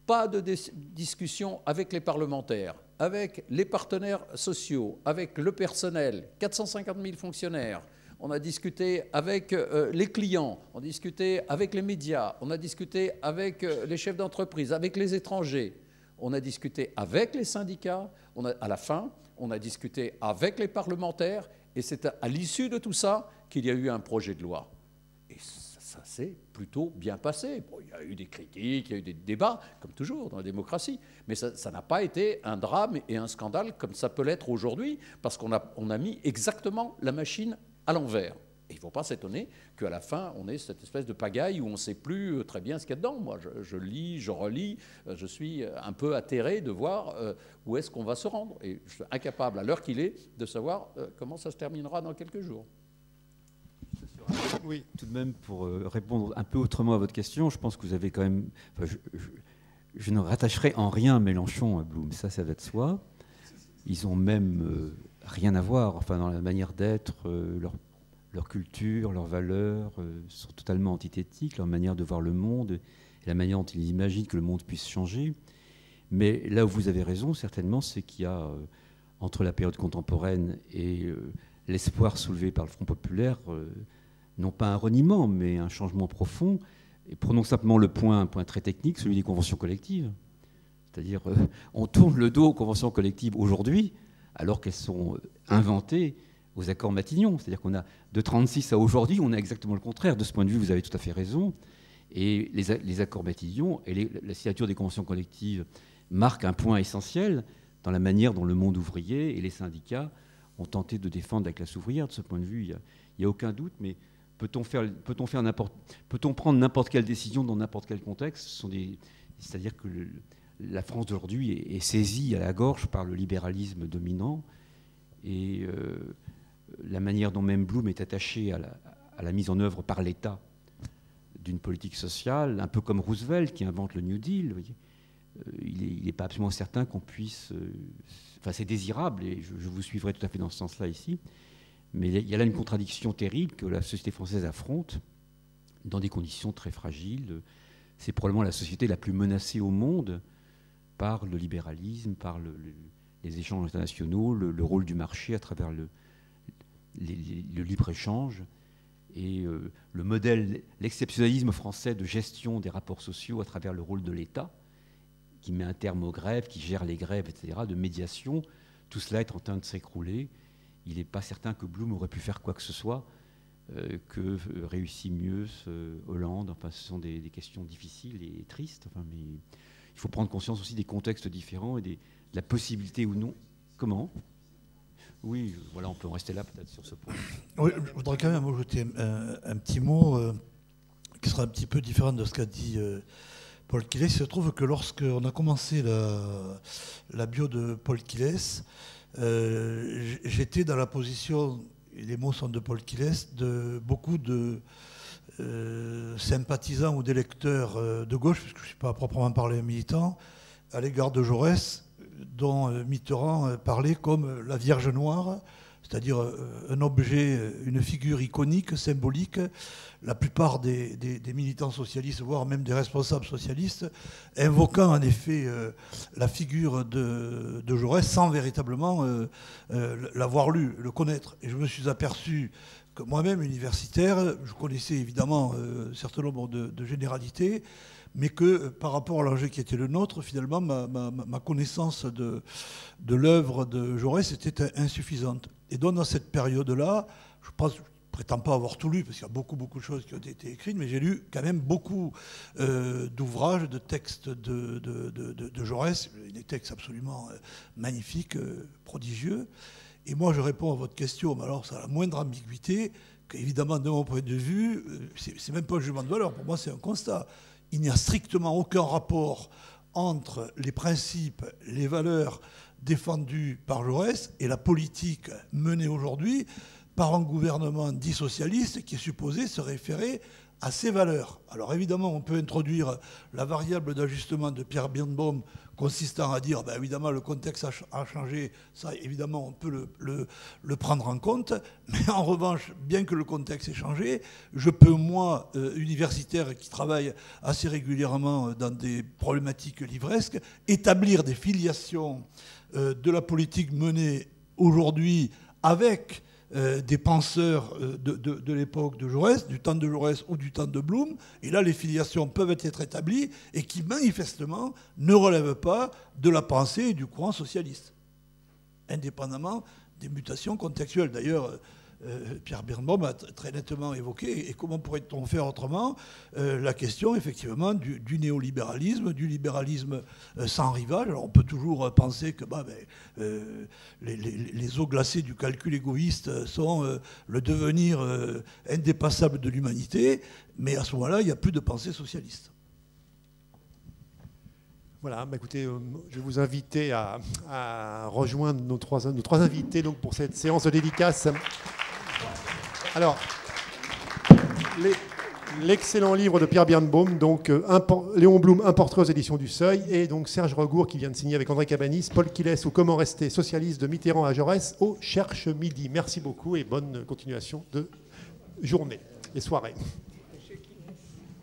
pas de discussion avec les parlementaires, avec les partenaires sociaux, avec le personnel, 450 000 fonctionnaires, on a discuté avec euh, les clients, on a discuté avec les médias, on a discuté avec euh, les chefs d'entreprise, avec les étrangers, on a discuté avec les syndicats, à la fin, on a discuté avec les parlementaires, et c'est à, l'issue de tout ça qu'il y a eu un projet de loi. Et ça, s'est plutôt bien passé. il y a eu des critiques, il y a eu des débats, comme toujours dans la démocratie, mais ça n'a pas été un drame et un scandale comme ça peut l'être aujourd'hui, parce qu'on a, a mis exactement la machine à l'envers. Et il ne faut pas s'étonner qu'à la fin, on ait cette espèce de pagaille où on ne sait plus euh, très bien ce qu'il y a dedans. Moi, je, lis, je relis, euh, je suis euh, un peu atterré de voir où est-ce qu'on va se rendre. Et je suis incapable, à l'heure qu'il est, de savoir comment ça se terminera dans quelques jours. Oui, tout de même, pour répondre un peu autrement à votre question, je pense que vous avez quand même. je, ne rattacherai en rien Mélenchon à Blum, ça, ça va de soi. Ils ont même rien à voir, enfin, dans la manière d'être, euh, leur, culture, leurs valeurs euh, sont totalement antithétiques, leur manière de voir le monde et la manière dont ils imaginent que le monde puisse changer. Mais là où vous avez raison, certainement, c'est qu'il y a, euh, entre la période contemporaine et l'espoir soulevé par le Front populaire, non pas un reniement, mais un changement profond. Et prenons simplement le point, un point très technique, celui des conventions collectives. C'est-à-dire, on tourne le dos aux conventions collectives aujourd'hui, alors qu'elles sont euh, inventées aux accords Matignon. C'est-à-dire qu'on a de 36 à aujourd'hui, on a exactement le contraire. De ce point de vue, vous avez tout à fait raison. Et les, accords Matignon et la signature des conventions collectives marquent un point essentiel dans la manière dont le monde ouvrier et les syndicats ont tenté de défendre la classe ouvrière. De ce point de vue, il n'y a, aucun doute. Mais peut-on peut-on prendre n'importe quelle décision dans n'importe quel contexte? C'est-à-dire que la France d'aujourd'hui est, saisie à la gorge par le libéralisme dominant et euh, la manière dont même Blum est attaché à la, mise en œuvre par l'État d'une politique sociale, un peu comme Roosevelt qui invente le New Deal. Euh, il n'est pas absolument certain qu'on puisse. Euh, enfin, c'est désirable et je, vous suivrai tout à fait dans ce sens-là ici. Mais il y a là une contradiction terrible que la société française affronte dans des conditions très fragiles. C'est probablement la société la plus menacée au monde par le libéralisme, par les échanges internationaux, le, rôle du marché à travers le, libre-échange et euh, le modèle, l'exceptionnalisme français de gestion des rapports sociaux à travers le rôle de l'État, qui met un terme aux grèves, qui gère les grèves, etc., de médiation, tout cela est en train de s'écrouler. Il n'est pas certain que Blum aurait pu faire quoi que ce soit, euh, que euh, réussit mieux Hollande. Enfin, ce sont des, des, questions difficiles et tristes. Enfin, mais il faut prendre conscience aussi des contextes différents et de la possibilité ou non. Comment? Oui, voilà, on peut en rester là peut-être sur ce point. Je voudrais quand même ajouter un, petit mot euh, qui sera un petit peu différent de ce qu'a dit euh, Paul Quiles. Il se trouve que lorsqu'on a commencé la, bio de Paul Quiles, euh, j'étais dans la position, et les mots sont de Paul Quiles, de beaucoup de euh, sympathisants ou d'électeurs euh, de gauche, puisque je ne suis pas proprement parler militant, à l'égard de Jaurès, dont euh, Mitterrand parlait comme la Vierge Noire, c'est-à-dire un objet, une figure iconique, symbolique. La plupart des, militants socialistes, voire même des responsables socialistes, invoquant en effet la figure de, Jaurès sans véritablement l'avoir lu, le connaître. Et je me suis aperçu que moi-même, universitaire, je connaissais évidemment euh, un certain nombre de, généralités, mais que euh, par rapport à l'enjeu qui était le nôtre, finalement, ma, connaissance de, de l'œuvre de Jaurès était insuffisante. Et donc, dans cette période-là, je pense, prétends pas avoir tout lu, parce qu'il y a beaucoup, beaucoup de choses qui ont été écrites, mais j'ai lu quand même beaucoup euh, d'ouvrages, de textes de, de, de, Jaurès, des textes absolument magnifiques, prodigieux. Et moi, je réponds à votre question, mais alors ça a la moindre ambiguïté, qu'évidemment, de mon point de vue, euh, c'est même pas un jugement de valeur, pour moi, c'est un constat. Il n'y a strictement aucun rapport entre les principes, les valeurs défendues par Jaurès et la politique menée aujourd'hui par un gouvernement dit socialiste qui est supposé se référer à ces valeurs. Alors évidemment, on peut introduire la variable d'ajustement de Pierre Birnbaum consistant à dire, ben évidemment, le contexte a, changé, ça, évidemment, on peut le, prendre en compte. Mais en revanche, bien que le contexte ait changé, je peux, moi, euh, universitaire qui travaille assez régulièrement dans des problématiques livresques, établir des filiations euh, de la politique menée aujourd'hui avec euh, des penseurs euh, de, de l'époque de Jaurès, du temps de Jaurès ou du temps de Blum. Et là, les filiations peuvent être établies et qui manifestement ne relèvent pas de la pensée et du courant socialiste, indépendamment des mutations contextuelles. D'ailleurs, euh, Pierre Birnbaum a très nettement évoqué, et comment pourrait-on faire autrement, euh, la question effectivement du, néolibéralisme, du libéralisme euh, sans rival. Alors on peut toujours penser que bah, ben, les, eaux glacées du calcul égoïste sont le devenir indépassable de l'humanité, mais à ce moment-là, il n'y a plus de pensée socialiste. Voilà, bah, écoutez, je vais vous inviter à, rejoindre nos trois, nos trois invités donc, pour cette séance de dédicace. Alors, l'excellent livre de Pierre Birnbaum, donc euh, Léon Blum, importé aux éditions du Seuil, et donc Serge Regour qui vient de signer avec André Cabanis, Paul Quiles ou Comment rester socialiste de Mitterrand à Jaurès au Cherche Midi. Merci beaucoup et bonne continuation de journée et soirée.